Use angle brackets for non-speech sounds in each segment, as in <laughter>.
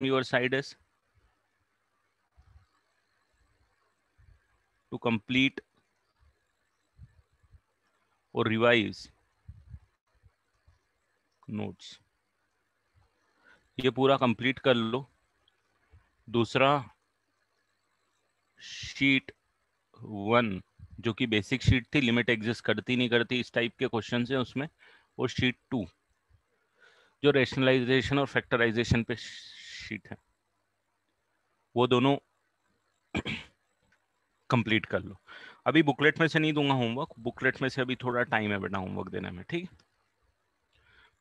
your side is to complete or revise notes. ये पूरा complete कर लो। दूसरा शीट वन जो कि बेसिक शीट थी लिमिट एग्जिस्ट करती नहीं करती, इस टाइप के क्वेश्चन है उसमें और शीट टू जो रेशनलाइजेशन और फैक्टराइजेशन पे शीट है। वो दोनों कंप्लीट कर लो। अभी बुकलेट में से नहीं दूँगा होमवर्क बुकलेट में से अभी थोड़ा टाइम है बेटा होमवर्क देने में, ठीक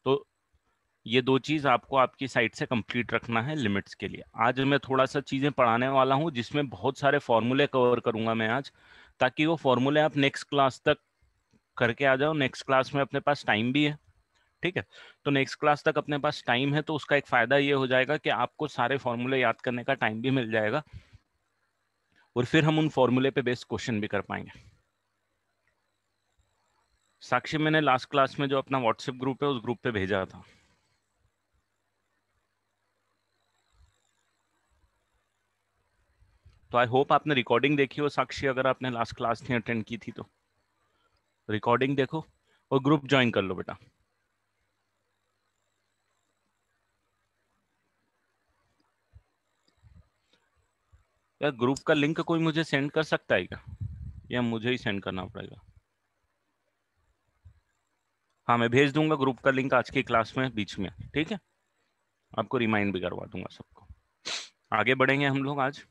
तो ये दो चीज़ आपको आपकी साइड से कंप्लीट रखना है लिमिट्स के लिए। आज मैं थोड़ा सा चीज़ें पढ़ाने वाला हूँ, जिसमें बहुत सारे फॉर्मूले कवर करूँगा मैं आज, ताकि वो फॉर्मूले आप नेक्स्ट क्लास तक करके आ जाओ। नेक्स्ट क्लास में अपने पास टाइम भी है। ठीक है? तो नेक्स्ट क्लास तक अपने पास टाइम है तो उसका एक फ़ायदा ये हो जाएगा कि आपको सारे फॉर्मूले याद करने का टाइम भी मिल जाएगा और फिर हम उन फॉर्मूले पे बेस्ड क्वेश्चन भी कर पाएँगे। साक्षी, मैंने लास्ट क्लास में जो अपना व्हाट्सएप ग्रुप है, उस ग्रुप पे भेजा था। तो आई होप आपने रिकॉर्डिंग देखी हो साक्षी, अगर आपने लास्ट क्लास नहीं अटेंड की थी तो। रिकॉर्डिंग देखो और ग्रुप ज्वाइन कर लो बेटा। यार ग्रुप का लिंक कोई मुझे सेंड कर सकता है क्या? या मुझे ही सेंड करना पड़ेगा? हाँ मैं भेज दूँगा ग्रुप का लिंक आज की क्लास में, बीच में, ठीक है? आपको रिमाइंड भी करवा दूँगा सबको। आगे बढ़ेंगे हम लोग आज।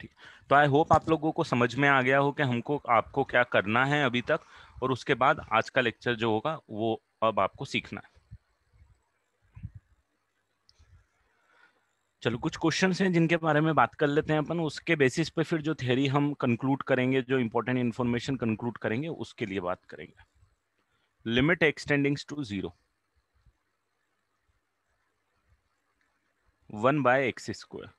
ठीक। तो आई होप आप लोगों को समझ में आ गया हो कि हमको, आपको क्या करना है अभी तक, और उसके बाद आज का लेक्चर जो होगा, वो अब आपको सीखना है। चलो, कुछ क्वेश्चन हैं जिनके बारे में बात कर लेते हैं अपन। उसके बेसिस पे फिर जो थ्योरी हम कंक्लूड करेंगे, जो इंपॉर्टेंट इन्फॉर्मेशन कंक्लूड करेंगे, उसके लिए बात करेंगे। Limit x tendings to zero one by x square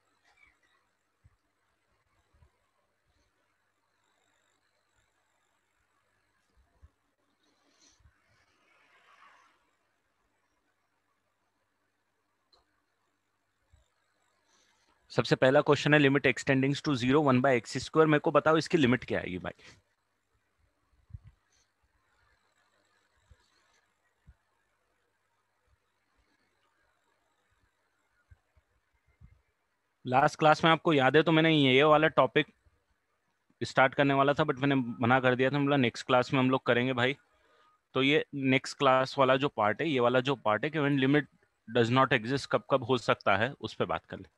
सबसे पहला क्वेश्चन है limit x tendings to zero one by x square मेरे को बताओ इसकी लिमिट क्या आएगी भाई? लास्ट क्लास में आपको याद है तो मैंने ये वाला टॉपिक स्टार्ट करने वाला था बट मैंने मना कर दिया था। मतलब नेक्स्ट क्लास में हम लोग करेंगे भाई। तो ये नेक्स्ट क्लास वाला जो पार्ट है, ये वाला जो पार्ट है कि लिमिट डज नॉट एग्जिस्ट कब कब हो सकता है, उस पर बात कर ले।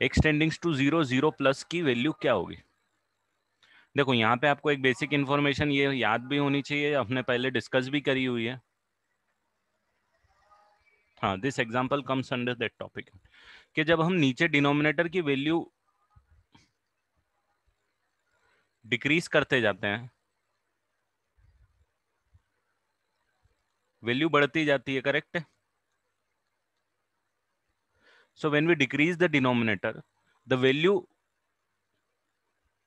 X tendings to zero zero plus की वैल्यू क्या होगी? देखो, यहाँ पे आपको एक बेसिक इन्फॉर्मेशन ये याद भी होनी चाहिए, हमने पहले डिस्कस भी करी हुई है। हाँ this example comes under that topic कि जब हम नीचे डिनोमिनेटर की वैल्यू डिक्रीज करते जाते हैं वैल्यू बढ़ती जाती है करेक्ट है So when we decrease the denominator, the value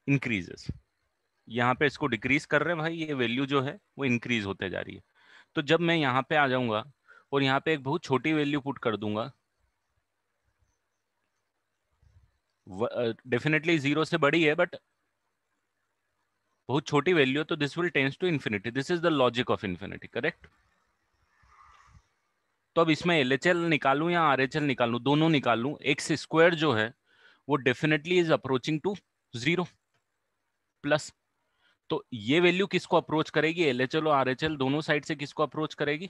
increases. यहाँ पे इसको डिक्रीज कर रहे हैं भाई ये वैल्यू जो है वो इंक्रीज होते जा रही है। तो जब मैं यहाँ पे आ जाऊँगा और यहाँ पे एक बहुत छोटी वैल्यू पुट कर दूँगा डेफिनेटली ज़ीरो से बड़ी है बट बहुत छोटी वैल्यू तो this will tends to infinity this is the logic of infinity correct तो अब इसमें एल एच एल निकालू या आर एच एल निकालू, दोनों निकालू एक्स स्क्वायर जो है, वो definitely is approaching to zero plus तो ये वैल्यू किसको अप्रोच करेगी? एल एच एल और आर एच एल दोनों साइड से किसको अप्रोच करेगी?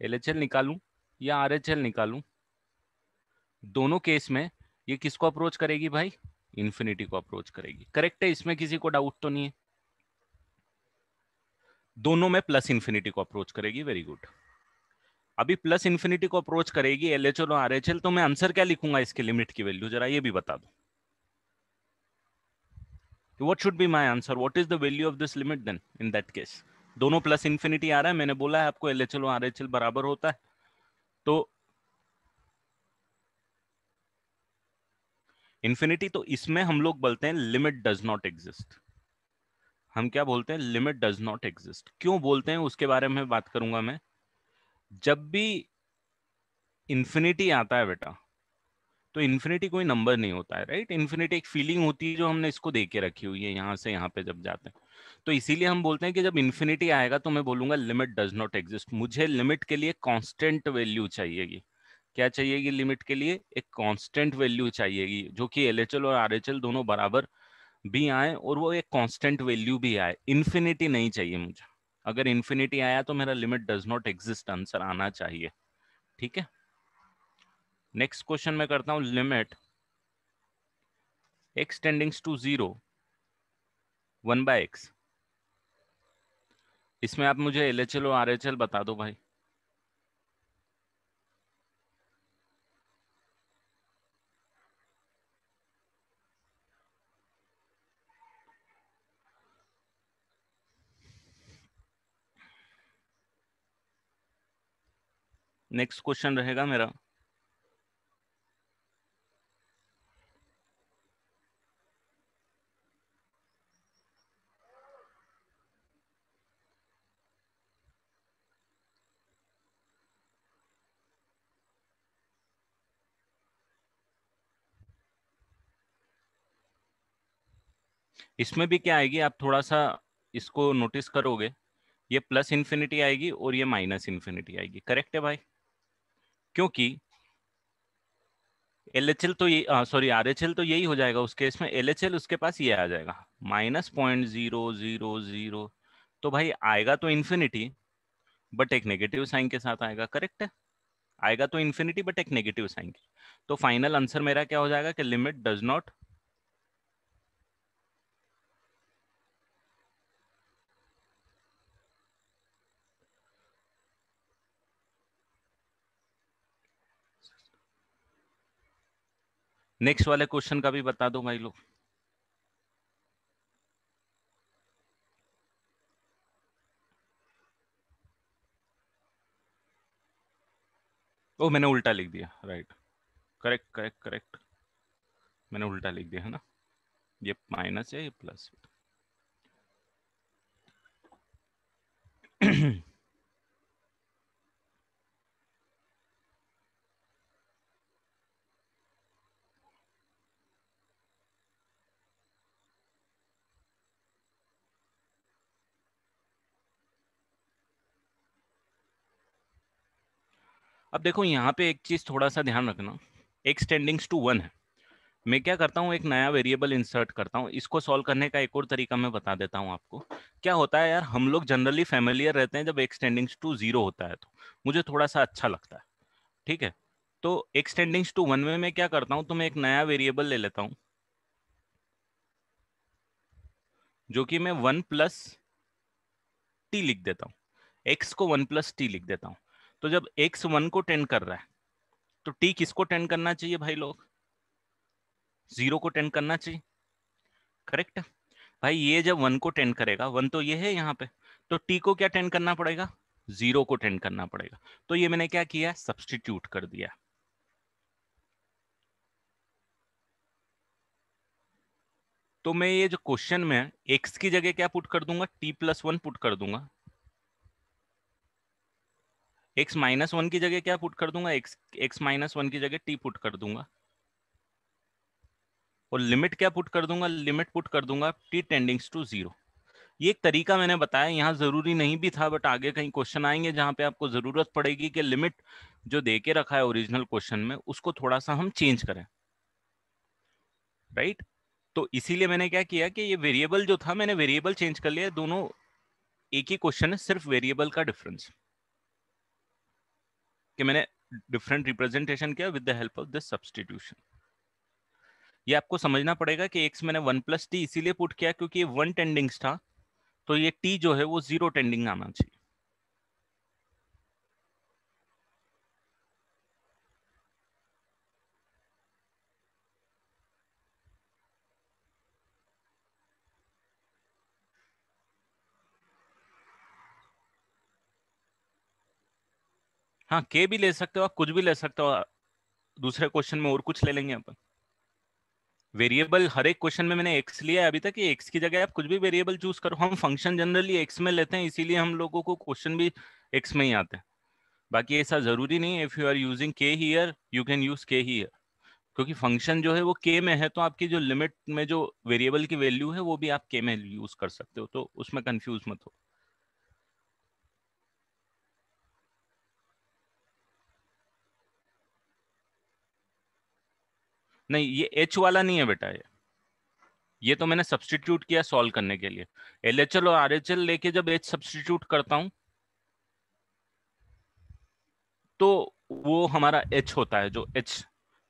एल एच एल निकालू या आर एच एल निकालू? दोनों केस में ये किसको अप्रोच करेगी भाई? इंफिनिटी को अप्रोच करेगी। करेक्ट है, इसमें किसी को डाउट तो नहीं है। दोनों में प्लस इंफिनिटी को अप्रोच करेगी वेरी गुड अभी प्लस इन्फिनिटी को अप्रोच करेगी एल एच एल और आर एच एल तो मैं आंसर क्या लिखूँगा इसके लिमिट की वैल्यू जरा ये भी बता दो। What should be my answer what is the value of this limit then in that case दोनों प्लस इन्फिनिटी आ रहा है, मैंने बोला है आपको एल एच एल और आर एच एल बराबर होता है। तो इन्फिनिटी तो इसमें हम लोग बोलते हैं लिमिट डज नॉट एग्जिस्ट हम क्या बोलते हैं? लिमिट डज नॉट एग्जिस्ट क्यों बोलते हैं? उसके बारे में बात करूँगा मैं। जब भी इंफिनिटी आता है बेटा तो इन्फिनिटी कोई नंबर नहीं होता है राइट इन्फिनिटी एक फीलिंग होती है जो हमने इसको दे के रखी हुई है, यहाँ से यहाँ पे जब जाते हैं। तो इसीलिए हम बोलते हैं कि जब इन्फिनिटी आएगा तो मैं बोलूँगा लिमिट डज नॉट एग्जिस्ट मुझे लिमिट के लिए कॉन्स्टेंट वैल्यू चाहिएगी। क्या चाहिएगी लिमिट के लिए? एक कांस्टेंट वैल्यू चाहिएगी, जो कि एलएचएल और आरएचएल दोनों बराबर भी आए और वो एक कांस्टेंट वैल्यू भी आए। इन्फिनिटी नहीं चाहिए मुझे। अगर इन्फिनिटी आया तो मेरा limit does not exist answer आना चाहिए। ठीक है? नेक्स्ट क्वेश्चन में करता हूँ limit x tendings to zero one by x इसमें आप मुझे एल एच एल और आर एच एल बता दो भाई। नेक्स्ट क्वेश्चन रहेगा मेरा। इसमें भी क्या आएगी? आप थोड़ा सा इसको नोटिस करोगे। ये प्लस इन्फिनिटी आएगी और ये माइनस इन्फिनिटी आएगी। करेक्ट है भाई? क्योंकि एल एच एल तो ये सॉरी आर एच एल तो यही हो जाएगा उस केस में एल एच एल उसके पास ये आ जाएगा minus point zero zero zero तो भाई आएगा तो इन्फिनिटी बट एक नेगेटिव साइन के साथ आएगा करेक्ट है? आएगा तो इन्फिनिटी बट एक नेगेटिव साइन के। तो फाइनल आंसर मेरा क्या हो जाएगा कि लिमिट डज नॉट नेक्स्ट वाले क्वेश्चन का भी बता दो भाई लोग। ओ मैंने उल्टा लिख दिया राइट करेक्ट करेक्ट करेक्ट मैंने उल्टा लिख दिया, है ना? ये माइनस है, ये प्लस <clears throat> <clears throat> अब देखो, यहाँ पे एक चीज़ थोड़ा सा ध्यान रखना। एक्स टेंडिंग्स टू वन है। मैं क्या करता हूँ, एक नया वेरिएबल इंसर्ट करता हूँ। इसको सॉल्व करने का एक और तरीका मैं बता देता हूँ आपको। क्या होता है यार, हम लोग जनरली फैमिलियर रहते हैं जब एक्स टेंडिंग्स टू ज़ीरो होता है तो। मुझे थोड़ा सा अच्छा लगता है। ठीक है? तो एक्स टेंडिंग्स टू वन में मैं क्या करता हूँ तो मैं एक नया वेरिएबल ले लेता हूँ। जो कि मैं वन प्लस टी लिख देता हूँ। एक्स को वन प्लस टी लिख देता हूँ। तो जब एक्स वन को टेंड कर रहा है तो टी किसको टेंड करना चाहिए भाई लोग? ज़ीरो को टेंड करना चाहिए। करेक्ट भाई ये जब वन को टेंड करेगा वन तो ये है यहाँ पे तो टी को क्या टेंड करना पड़ेगा? ज़ीरो को टेंड करना पड़ेगा। तो ये मैंने क्या किया? सब्सटीट्यूट कर दिया। तो मैं ये जो क्वेश्चन में एक्स की जगह क्या पुट कर दूँगा? टी प्लस वन पुट कर दूँगा। एक्स माइनस वन की जगह क्या पुट कर दूँगा? एक्स एक्स माइनस वन की जगह टी पुट कर दूँगा। और लिमिट क्या पुट कर दूँगा? लिमिट पुट कर दूँगा टी टेंडिंग्स टू ज़ीरो। ये एक तरीका मैंने बताया, यहाँ ज़रूरी नहीं भी था, बट आगे कहीं क्वेश्चन आएँगे जहाँ पे आपको ज़रूरत पड़ेगी कि लिमिट जो दे के रखा है ओरिजिनल क्वेश्चन में, उसको थोड़ा सा हम चेंज करें। राइट तो इसीलिए मैंने क्या किया कि ये वेरिएबल जो था, मैंने वेरिएबल चेंज कर लिया। दोनों एक ही क्वेश्चन है, सिर्फ़ वेरिएबल का डिफरेंस कि मैंने डिफरेंट रिप्रेजेंटेशन किया with the help of this substitution ये आपको समझना पड़ेगा कि एक्स मैंने वन प्लस टी इसीलिए पुट किया क्योंकि ये वन टेंडिंग्स था तो ये टी जो है वो ज़ीरो टेंडिंग आना चाहिए। हाँ के भी ले सकते हो आप, कुछ भी ले सकते हो, दूसरे क्वेश्चन में और कुछ ले लेंगे अपन। वेरिएबल हर एक क्वेश्चन में मैंने एक्स लिया है अभी तक एक्स की जगह आप कुछ भी वेरिएबल चूज़ करो। हम फ़ंक्शन जनरली एक्स में लेते हैं, इसीलिए हम लोगों को क्वेश्चन भी एक्स में ही आते हैं। बाकी ऐसा ज़रूरी नहीं if you are using K here you can use K here क्योंकि फ़ंक्शन जो है वो के में है तो आपकी जो लिमिट में जो वेरिएबल की वैल्यू है, वो भी आप के में यूज़ कर सकते हो तो उसमें कंफ्यूज मत हो। नहीं, ये एच वाला नहीं है बेटा ये। ये तो मैंने सब्सटीट्यूट किया सॉल्व करने के लिए। एल एच एल और आर एच एल लेके जब एच सब्सटीट्यूट करता हूँ तो वो हमारा एच होता है, जो एच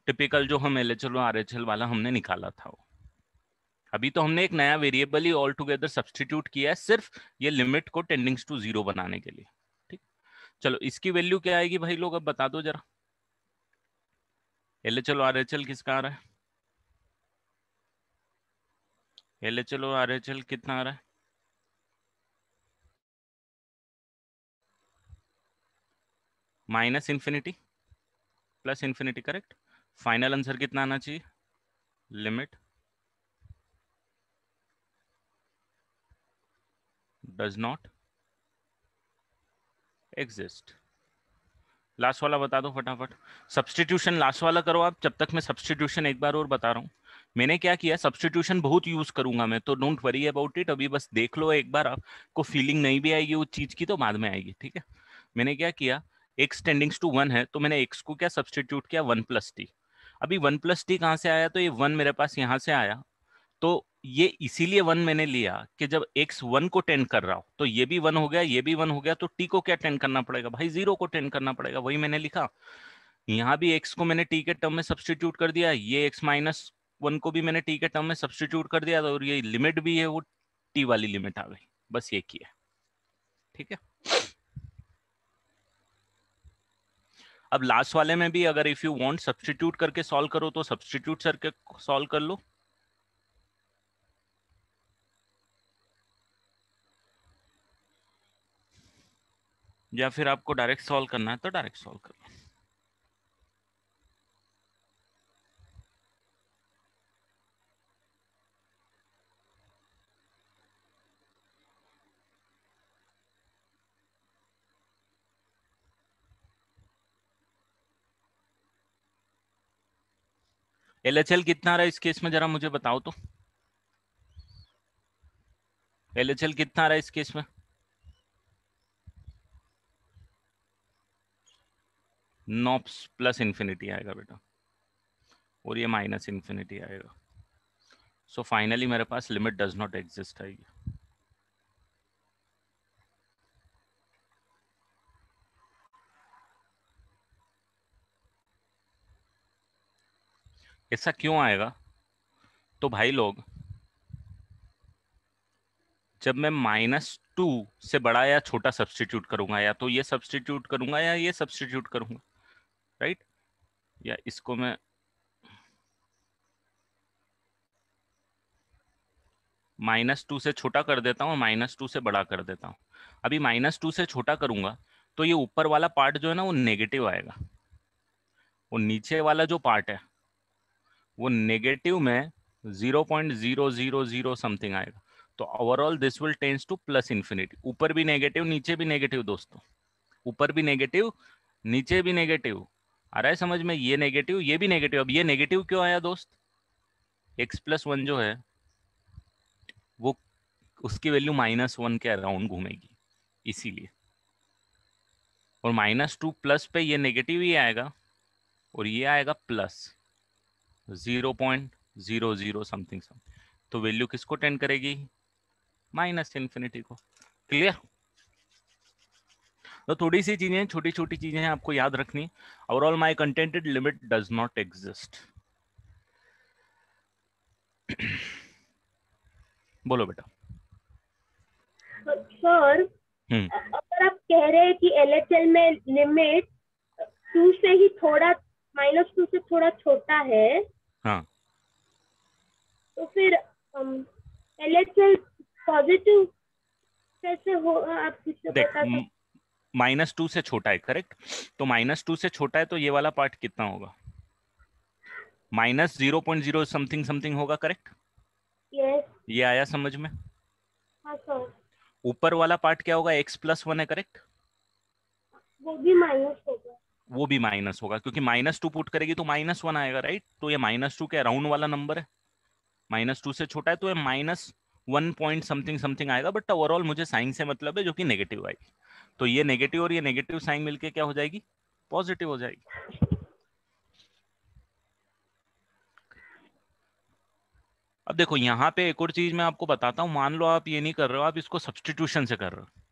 टिपिकल जो हम एल एच एल और आर एच एल वाला हमने निकाला था वो। अभी तो हमने एक नया वेरिएबल ही ऑल टुगेदर सब्सटीट्यूट किया है, सिर्फ़ ये लिमिट को टेंडिंग्स टू ज़ीरो बनाने के लिए। ठीक? चलो, इसकी वैल्यू क्या आएगी भाई लोग, अब बता दो जरा। L H L R H L किसका आ रहा है L H L R H L कितना आ रहा है minus infinity plus infinity correct final answer कितना आना चाहिए limit does not exist last वाला बता दो फटाफट। सब्सटीट्यूशन लास्ट वाला करो आप, जब तक मैं सब्सटीट्यूशन एक बार और बता रहा हूँ। मैंने क्या किया सब्सटीट्यूशन बहुत यूज़ करूँगा मैं तो डोंट वरी अबाउट इट अभी बस देख लो एक बार, आपको फीलिंग नहीं भी आएगी, उस चीज़ की तो बाद में आएगी, ठीक है? मैंने क्या किया एक्स टेंडिंग्स टू वन है तो मैंने एक्स को क्या सब्सटीट्यूट किया वन प्लस टी अभी वन प्लस टी कहाँ से आया तो ये वन मेरे पास यहाँ से आया तो ये इसीलिए वन मैंने लिया कि जब एक्स वन को टेंड कर रहा हो तो ये भी वन हो गया, ये भी वन हो गया तो टी को क्या टेंड करना पड़ेगा? भाई ज़ीरो को टेंड करना पड़ेगा, वही मैंने लिखा। यहाँ भी एक्स को मैंने टी के टर्म में सब्सटीट्यूट कर दिया, ये एक्स माइनस वन को भी मैंने टी के टर्म में सब्सटीट्यूट कर दिया, और ये लिमिट भी है, वो टी वाली लिमिट आ गई, बस ये किया ठीक है? अब लास्ट वाले में भी अगर इफ़ यू वांट सब्सटीट्यूट करके सॉल्व करो तो सब्सटीट्यूट करके सॉल्व कर लो। या फिर आपको डायरेक्ट सॉल्व करना है तो डायरेक्ट सॉल्व कर लो। एल कितना रहा है इस केस में, जरा मुझे बताओ तो। एल एच एल कितना रहा है इस केस में? नॉप्स प्लस इन्फिनिटी आएगा बेटा। और ये माइनस इंफिनिटी आएगा। सो so फाइनली मेरे पास लिमिट डज नॉट एग्जिस्ट आएगी ऐसा क्यों आएगा? तो भाई लोग, जब मैं माइनस टू से बड़ा या छोटा सब्सटीट्यूट करूँगा या तो ये सब्सटीट्यूट करूँगा या ये सब्सटीट्यूट करूँगा राइट? या इसको मैं माइनस टू से छोटा कर देता हूँ माइनस टू से बड़ा कर देता हूँ। अभी माइनस टू से छोटा करूँगा तो ये ऊपर वाला पार्ट जो है ना, वो नेगेटिव आएगा। वो नीचे वाला जो पार्ट है, वो नेगेटिव में zero point zero zero zero something आएगा। तो overall this will tends to plus infinity. ऊपर भी नेगेटिव, नीचे भी नेगेटिव दोस्तों। ऊपर भी नेगेटिव, नीचे भी नेगेटिव। आ रहा है समझ में, ये नेगेटिव ये भी नेगेटिव अब ये नेगेटिव क्यों आया दोस्त? एक्स प्लस वन जो है, वो उसकी वैल्यू माइनस वन के अराउंड घूमेगी, इसीलिए। और माइनस टू प्लस पे ये नेगेटिव ही आएगा, और ये आएगा plus zero point zero zero something something तो वैल्यू किसको टेंड करेगी? माइनस इन्फिनिटी को। क्लियर तो थोड़ी सी चीज़ें छोटी छोटी चीज़ें हैं आपको याद रखनी। Overall my contented limit does not exist बोलो बेटा। Sir hmm. अगर आप कह रहे हैं कि एल में लिमिट टू से ही थोड़ा माइनस टू से थोड़ा छोटा है हाँ। तो फिर एल एच एल पॉजिटिव कैसे हो आप देख बता सकते माइनस टू से छोटा है करेक्ट तो माइनस टू से छोटा है तो ये वाला पार्ट कितना होगा? Minus zero point zero something something होगा करेक्ट यस ये आया समझ में? हाँ सर ऊपर वाला पार्ट क्या होगा? एक्स प्लस वन है करेक्ट वो भी माइनस होगा. वो भी माइनस होगा क्योंकि माइनस टू पुट करेगी तो माइनस वन आएगा राइट तो ये माइनस टू के अराउंड वाला नंबर है. माइनस टू से छोटा है तो ये minus one point something something आएगा बट ओवरऑल मुझे साइन से मतलब है जो कि नेगेटिव आएगी. तो ये नेगेटिव और ये नेगेटिव साइन मिलके क्या हो जाएगी? पॉजिटिव हो जाएगी। अब देखो, यहाँ पे एक और चीज़ मैं आपको बताता हूँ। मान लो आप ये नहीं कर रहे हो, आप इसको सब्सटीट्यूशन से कर रहे हो।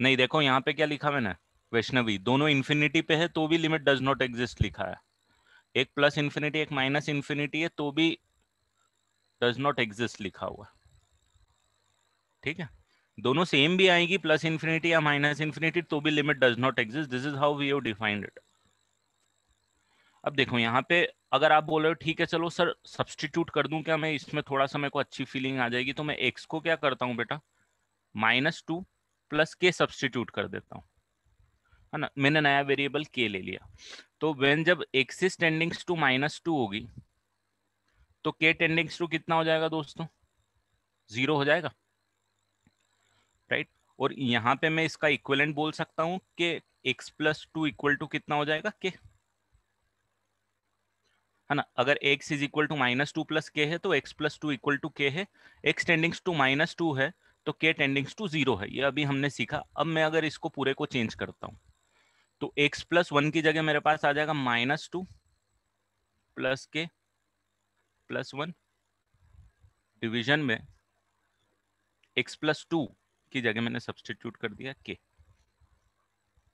नहीं, देखो, यहाँ पे क्या लिखा मैंने? वैष्णवी। दोनों इन्फिनिटी पे है तो भी लिमिट डज नॉट एग्जिस्ट लिखा है। एक प्लस इन्फिनिटी एक माइनस इन्फिनिटी है तो भी डज नॉट एग्जिस्ट लिखा हुआ। ठीक है? दोनों सेम भी आएगी प्लस इन्फिनिटी या माइनस इन्फिनिटी तो भी limit does not exist this is how we have defined it अब देखो, यहाँ पे अगर आप बोल रहे हो, ठीक है, चलो सर सब्सटीट्यूट कर दूँ क्या मैं? इसमें थोड़ा सा मेरे को अच्छी फीलिंग आ जाएगी तो मैं एक्स को क्या करता हूँ बेटा? Minus two plus K substitute कर देता हूँ। है ना? मैंने नया वेरिएबल के ले लिया। तो वेन जब x is tendings to minus two होगी तो के टेंडिंग्स टू कितना हो जाएगा दोस्तों? ज़ीरो हो जाएगा। राइट? और यहाँ पे मैं इसका इक्वलेंट बोल सकता हूँ कि x plus two equal to कितना हो जाएगा? के है ना? अगर x is equal to minus two plus K है तो x plus two equal to K है। x tendings to minus two है तो k टेंडिंग्स टू ज़ीरो है। ये अभी हमने सीखा। अब मैं अगर इसको पूरे को चेंज करता हूँ तो x प्लस वन की जगह मेरे पास आ जाएगा minus two plus K plus one division में x प्लस टू की जगह मैंने सब्सटीट्यूट कर दिया के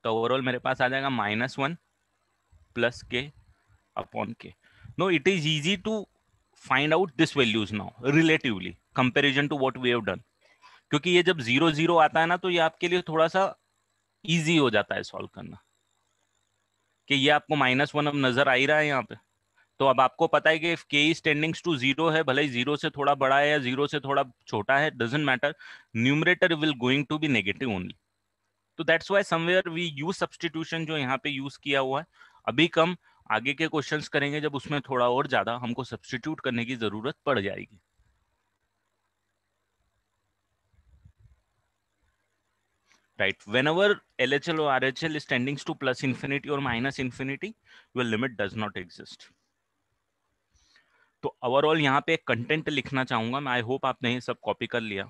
तो ओवरऑल मेरे पास आ जाएगा minus one plus K upon K no, it is easy to find out this values now, relatively, comparison to what we have done. क्योंकि ये जब ज़ीरो ज़ीरो आता है ना तो ये आपके लिए थोड़ा सा इजी हो जाता है सॉल्व करना। कि ये आपको माइनस वन अब नज़र आ ही रहा है यहाँ पे। तो अब आपको पता है कि के इज़ टेंडिंग्स टू ज़ीरो है, भले ही ज़ीरो से थोड़ा बड़ा है या ज़ीरो से थोड़ा छोटा है doesn't matter numerator will going to be negative only तो that's why somewhere we use substitution जो यहाँ पे यूज़ किया हुआ है। अभी कम आगे के क्वेश्चंस करेंगे, जब उसमें थोड़ा और ज़्यादा हमको सब्सटीट्यूट करने की ज़रूरत पड़ जाएगी। Right. Whenever lhl or rhl is tending to plus infinity or minus infinity, your limit does not exist. तो ओवरऑल यहाँ पे कंटेंट लिखना चाहूँगा मैं आई होप आपने सब कॉपी कर लिया।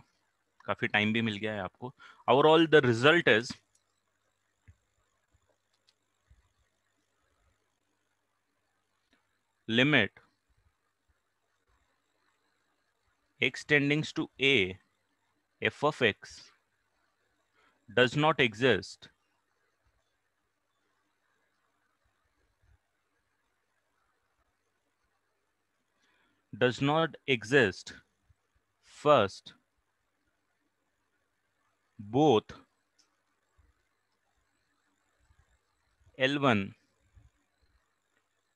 काफ़ी टाइम भी मिल गया है आपको। Overall the result is x tendings to a, f of x, does not exist. Does not exist first both L1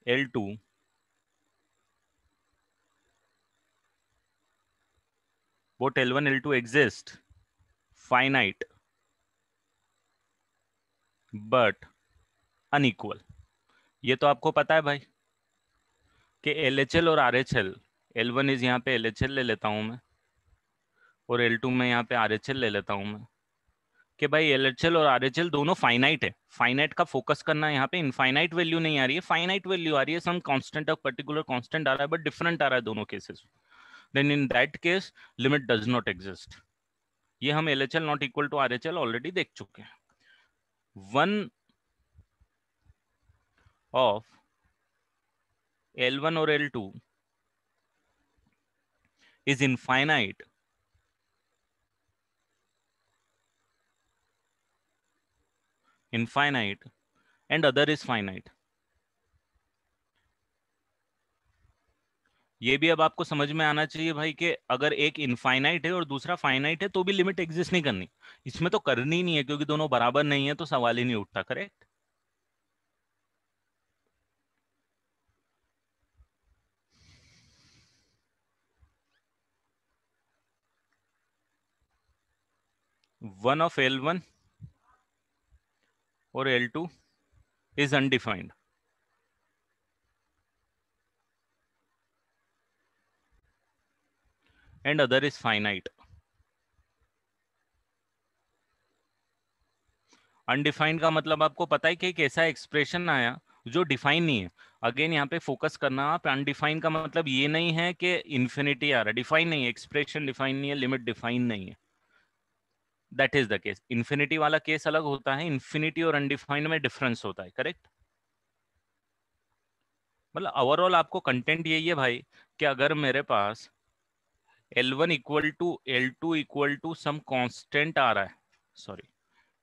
L2 both L1, L2 exist finite but unequal. ये तो आपको पता है भाई कि LHL और RHL L1 इज़ यहाँ पे LHL ले लेता हूँ मैं। और एल टू में यहाँ पे RHL ले लेता हूँ मैं। कि भाई एल एच एल और RHL दोनों फाइनाइट है। फाइनाइट का फोकस करना यहाँ पे इनफाइनाइट वैल्यू नहीं आ रही है। फाइनाइट वैल्यू आ रही है some constant of particular constant आ रहा है बट डिफरेंट आ रहा है दोनों cases then in that case limit does not exist ये हम L H L not equal to R H L already देख चुके हैं। वन ऑफ़ एल वन और L two is infinite. Infinite. And other is finite. ये भी अब आपको समझ में आना चाहिए भाई कि अगर एक इनफाइनाइट है और दूसरा फाइनाइट है तो भी लिमिट एग्जिस्ट नहीं करनी। इसमें तो करनी नहीं है, क्योंकि दोनों बराबर नहीं है तो सवाल ही नहीं उठता करेक्ट ऑफ़ एल वन और L two is undefined and other is finite undefined का मतलब आपको पता है कि एक ऐसा एक्सप्रेशन आया जो डिफाइन नहीं है। अगेन यहाँ पे फोकस करना, आप अनडिफाइंड का मतलब ये नहीं है कि इन्फिनिटी आ रहा। है डिफाइन नहीं है एक्सप्रेशन डिफाइन नहीं है लिमिट डिफाइन नहीं है। That is the case infinity वाला केस अलग होता है इन्फिनिटी और अनडिफाइंड में डिफरेंस होता है करेक्ट मतलब ओवरऑल आपको कंटेंट यही है भाई, कि अगर मेरे पास L one equal to L two equal to some constant आ रहा है sorry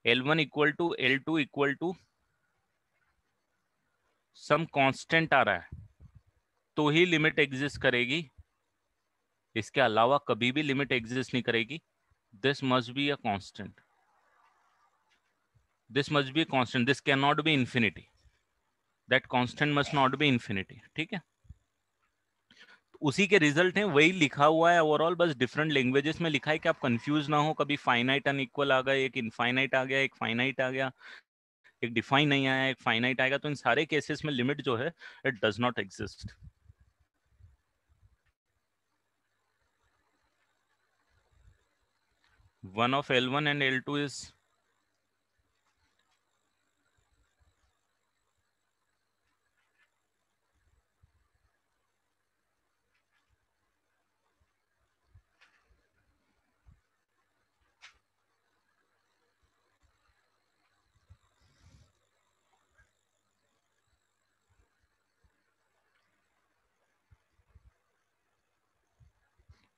L one equal to L two equal to some आ रहा है तो ही लिमिट एग्जिस्ट करेगी। इसके अलावा कभी भी लिमिट एग्जिस्ट नहीं करेगी। This must be a constant this must be constant this can not be infinity that constant must not be infinity ठीक है? उसी के रिज़ल्ट हैं, वही लिखा हुआ है ओवरऑल बस डिफरेंट लैंग्वेजेस में लिखा है कि आप कंफ्यूज ना हो, कभी फाइनाइट अनइक्वल आ गया एक इनफाइनाइट आ गया, एक फाइनाइट आ गया, एक डिफाइन नहीं आया, एक फाइनाइट आएगा तो इन सारे केसेस में लिमिट जो है it does not exist one of L1 and L2 is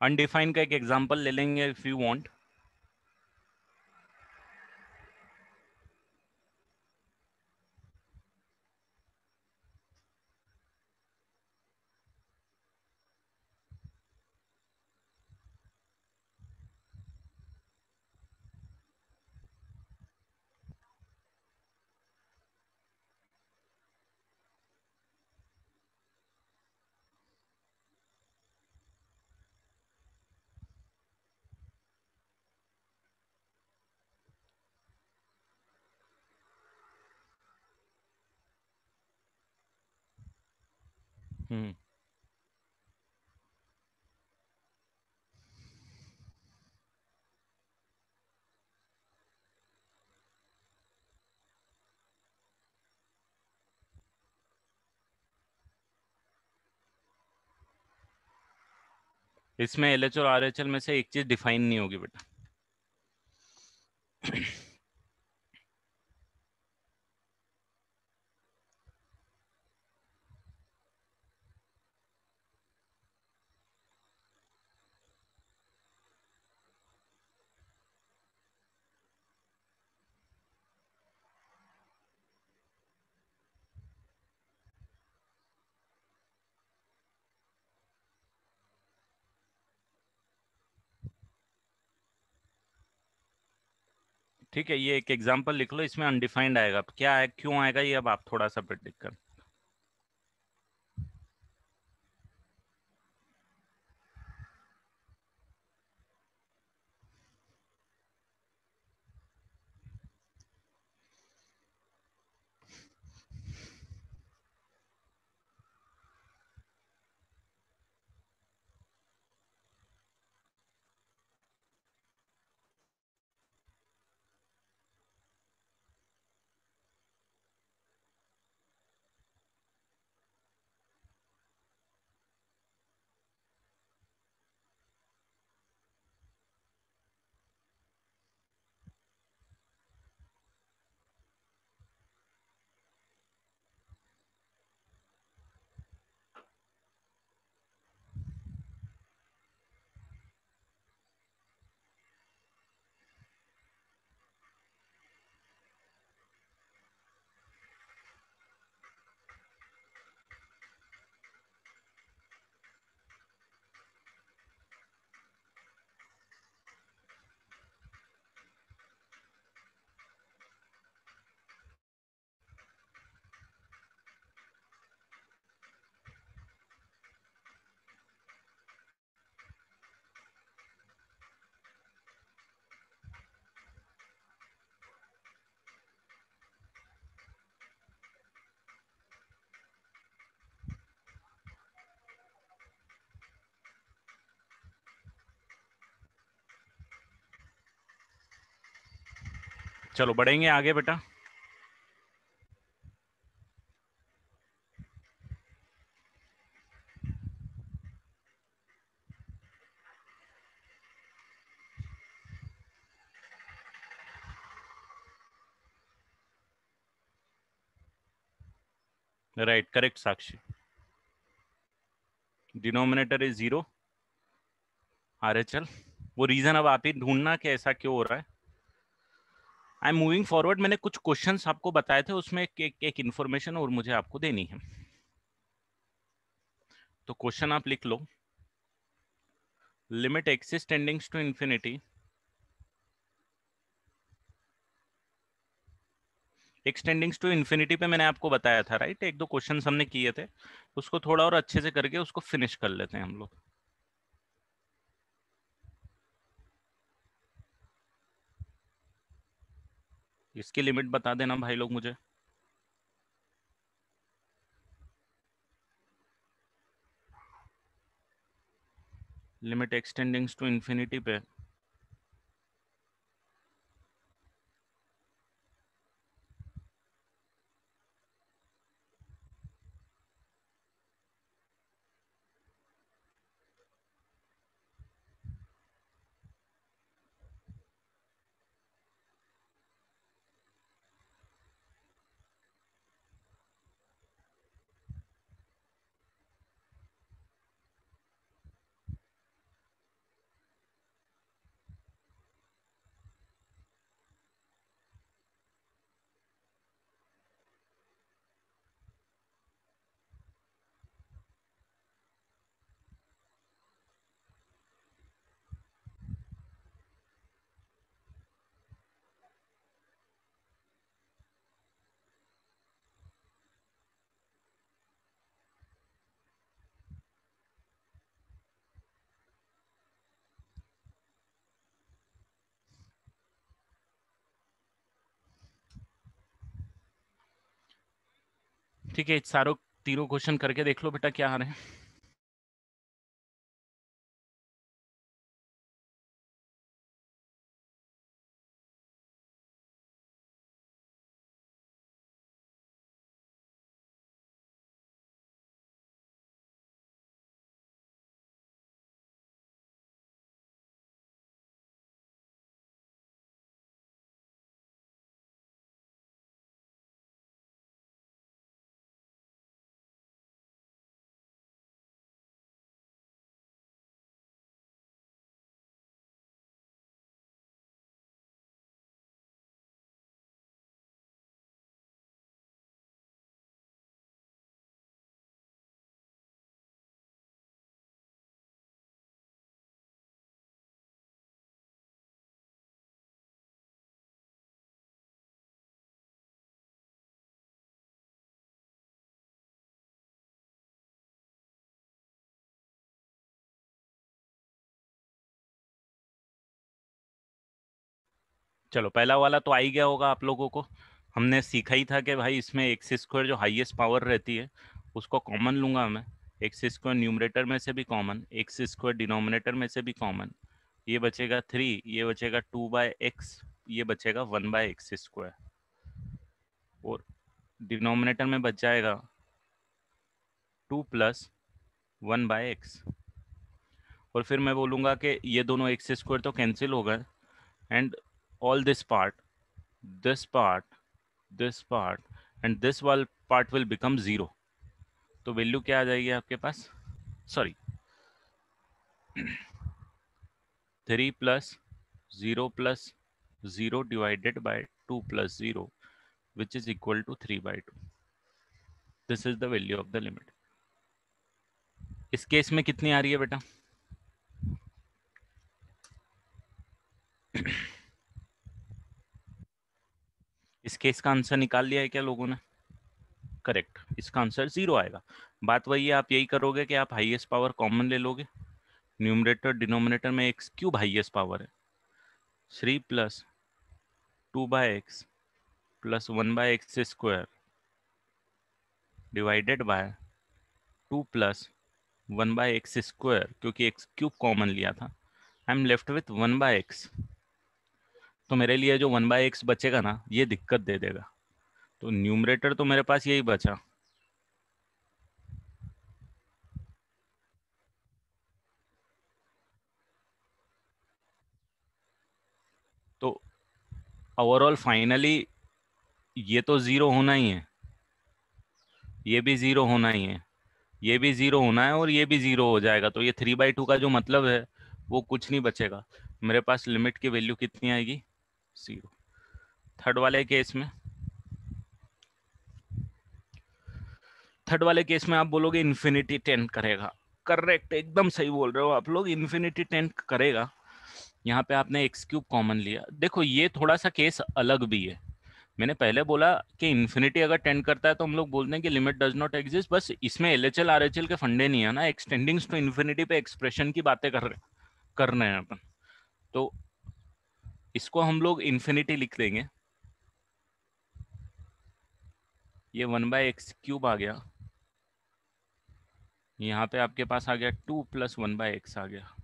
undefined का एक एग्जांपल ले लेंगे इफ़ यू वांट। हम्म इसमें एल एच और आर एच एल में से एक चीज़ डिफाइन नहीं होगी बेटा। ठीक है, ये एक एग्ज़ाम्पल लिख लो, इसमें अनडिफाइंड आएगा। क्या है क्यों आएगा, ये अब आप थोड़ा सा प्रिडिक्ट कर चलो बढ़ेंगे आगे बेटा। Right correct Sakshi. Denominator is zero आ रहे चल, वो रीजन अब आप ही ढूंढना कि ऐसा क्यों हो रहा है। आई एम मूविंग फॉरवर्ड मैंने कुछ क्वेश्चंस आपको बताए थे उसमें एक एक, इन्फॉर्मेशन और मुझे आपको देनी है। तो क्वेश्चन आप लिख लो। Limit x tends to infinity x tends to infinity पे मैंने आपको बताया था राइट एक दो क्वेश्चन हमने किए थे। उसको थोड़ा और अच्छे से करके उसको फिनिश कर लेते हैं हम लोग। इसकी लिमिट बता देना भाई लोग मुझे। लिमिट एक्सटेंडिंग्स टू इन्फिनिटी पे। ठीक है सारो तीनों क्वेश्चन करके देख लो बेटा क्या आ रहे हैं। चलो, पहला वाला तो आ ही गया होगा आप लोगों को। हमने सीखा ही था कि भाई इसमें एक्स स्क्वायर जो हाईएस्ट पावर रहती है, उसको कॉमन लूँगा मैं। एक्स स्क्वायर न्यूमरेटर में से भी कॉमन एक्स स्क्वायर डिनोमिनेटर में से भी कॉमन ये बचेगा थ्री ये बचेगा टू बाय एक्स ये बचेगा वन बाय एक्स स्क्वायर और डिनोमिनेटर में बच जाएगा two plus one by x और फिर मैं बोलूँगा कि ये दोनों एक्स स्क्वायर तो कैंसिल हो गए। And all this part, this part, this part and this wall part will become zero. तो वैल्यू क्या आ जाएगी आपके पास? Sorry three plus zero plus zero divided by two plus zero which is equal to three by two this is the value of the limit इस case में कितनी आ रही है बेटा? <clears throat> इस केस का आंसर निकाल लिया है क्या लोगों ने? करेक्ट इसका आंसर ज़ीरो आएगा। बात वही है, आप यही करोगे कि आप हाईएस्ट पावर कॉमन ले लोगे। न्यूमरेटर डिनोमिनेटर में एक्स क्यूब हाईएस्ट पावर है। Three plus two by x plus one by x square divided by two plus one by x square क्योंकि एक्स क्यूब कॉमन लिया था। I am left with one by x तो मेरे लिए जो one by x बचेगा ना, ये दिक्कत दे देगा। तो न्यूमरेटर तो मेरे पास यही बचा। तो ओवरऑल फाइनली ये तो ज़ीरो होना ही है। ये भी ज़ीरो होना ही है। ये भी ज़ीरो होना है और ये भी ज़ीरो हो जाएगा। तो ये थ्री बाई टू का जो मतलब है, वो कुछ नहीं बचेगा। मेरे पास लिमिट की वैल्यू कितनी आएगी? ज़ीरो थर्ड वाले केस में। थर्ड वाले केस में आप बोलोगे इन्फिनिटी टेन करेगा। करेक्ट एकदम सही बोल रहे हो आप लोग। इन्फिनिटी टेन करेगा। यहाँ पे आपने एक्स क्यूब कॉमन लिया। देखो, ये थोड़ा सा केस अलग भी है। मैंने पहले बोला कि इन्फिनिटी अगर टेंड करता है तो हम लोग बोलते हैं कि लिमिट डज नॉट एग्जिस्ट बस इसमें एल एच के फंडे नहीं है ना। एक्सटेंडिंग टू इन्फिनिटी पे एक्सप्रेशन की बातें कर रहे कर रहे हैं अपन। तो इसको हम लोग इन्फिनिटी लिख देंगे। ये वन बाय एक्स क्यूब आ गया। यहाँ पे आपके पास आ गया two plus one by x आ गया।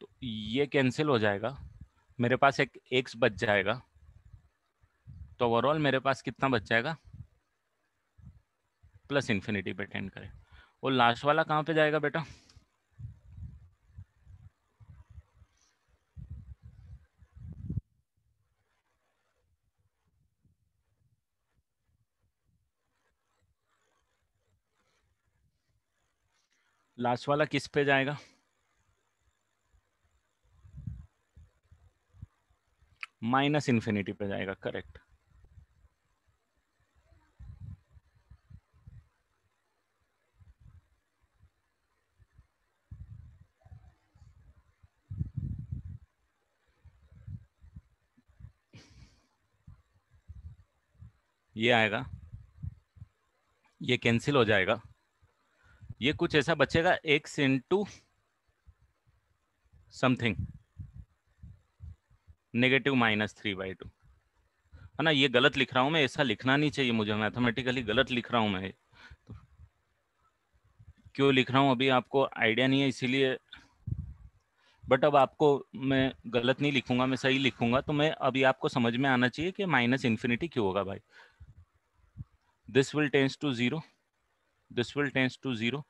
तो ये कैंसिल हो जाएगा। मेरे पास एक एक्स बच जाएगा। तो ओवरऑल मेरे पास कितना बच जाएगा? प्लस इन्फिनिटी पे टेंड करें। और लास्ट वाला कहाँ पे जाएगा बेटा? लास्ट वाला किस पे जाएगा? माइनस इन्फिनिटी पे जाएगा, करेक्ट। ये आएगा। ये कैंसिल हो जाएगा। ये कुछ ऐसा बचेगा x into something. Negative minus three by two. है ना, ये गलत लिख रहा हूँ मैं, ऐसा लिखना नहीं चाहिए मुझे, मैथमेटिकली गलत लिख रहा हूँ मैं। तो क्यों लिख रहा हूँ अभी आपको आइडिया नहीं है, इसीलिए। बट अब आपको मैं गलत नहीं लिखूँगा, मैं सही लिखूँगा तो मैं अभी आपको समझ में आना चाहिए कि माइनस इन्फिनिटी क्यों होगा भाई। This will tends to zero this will tends to zero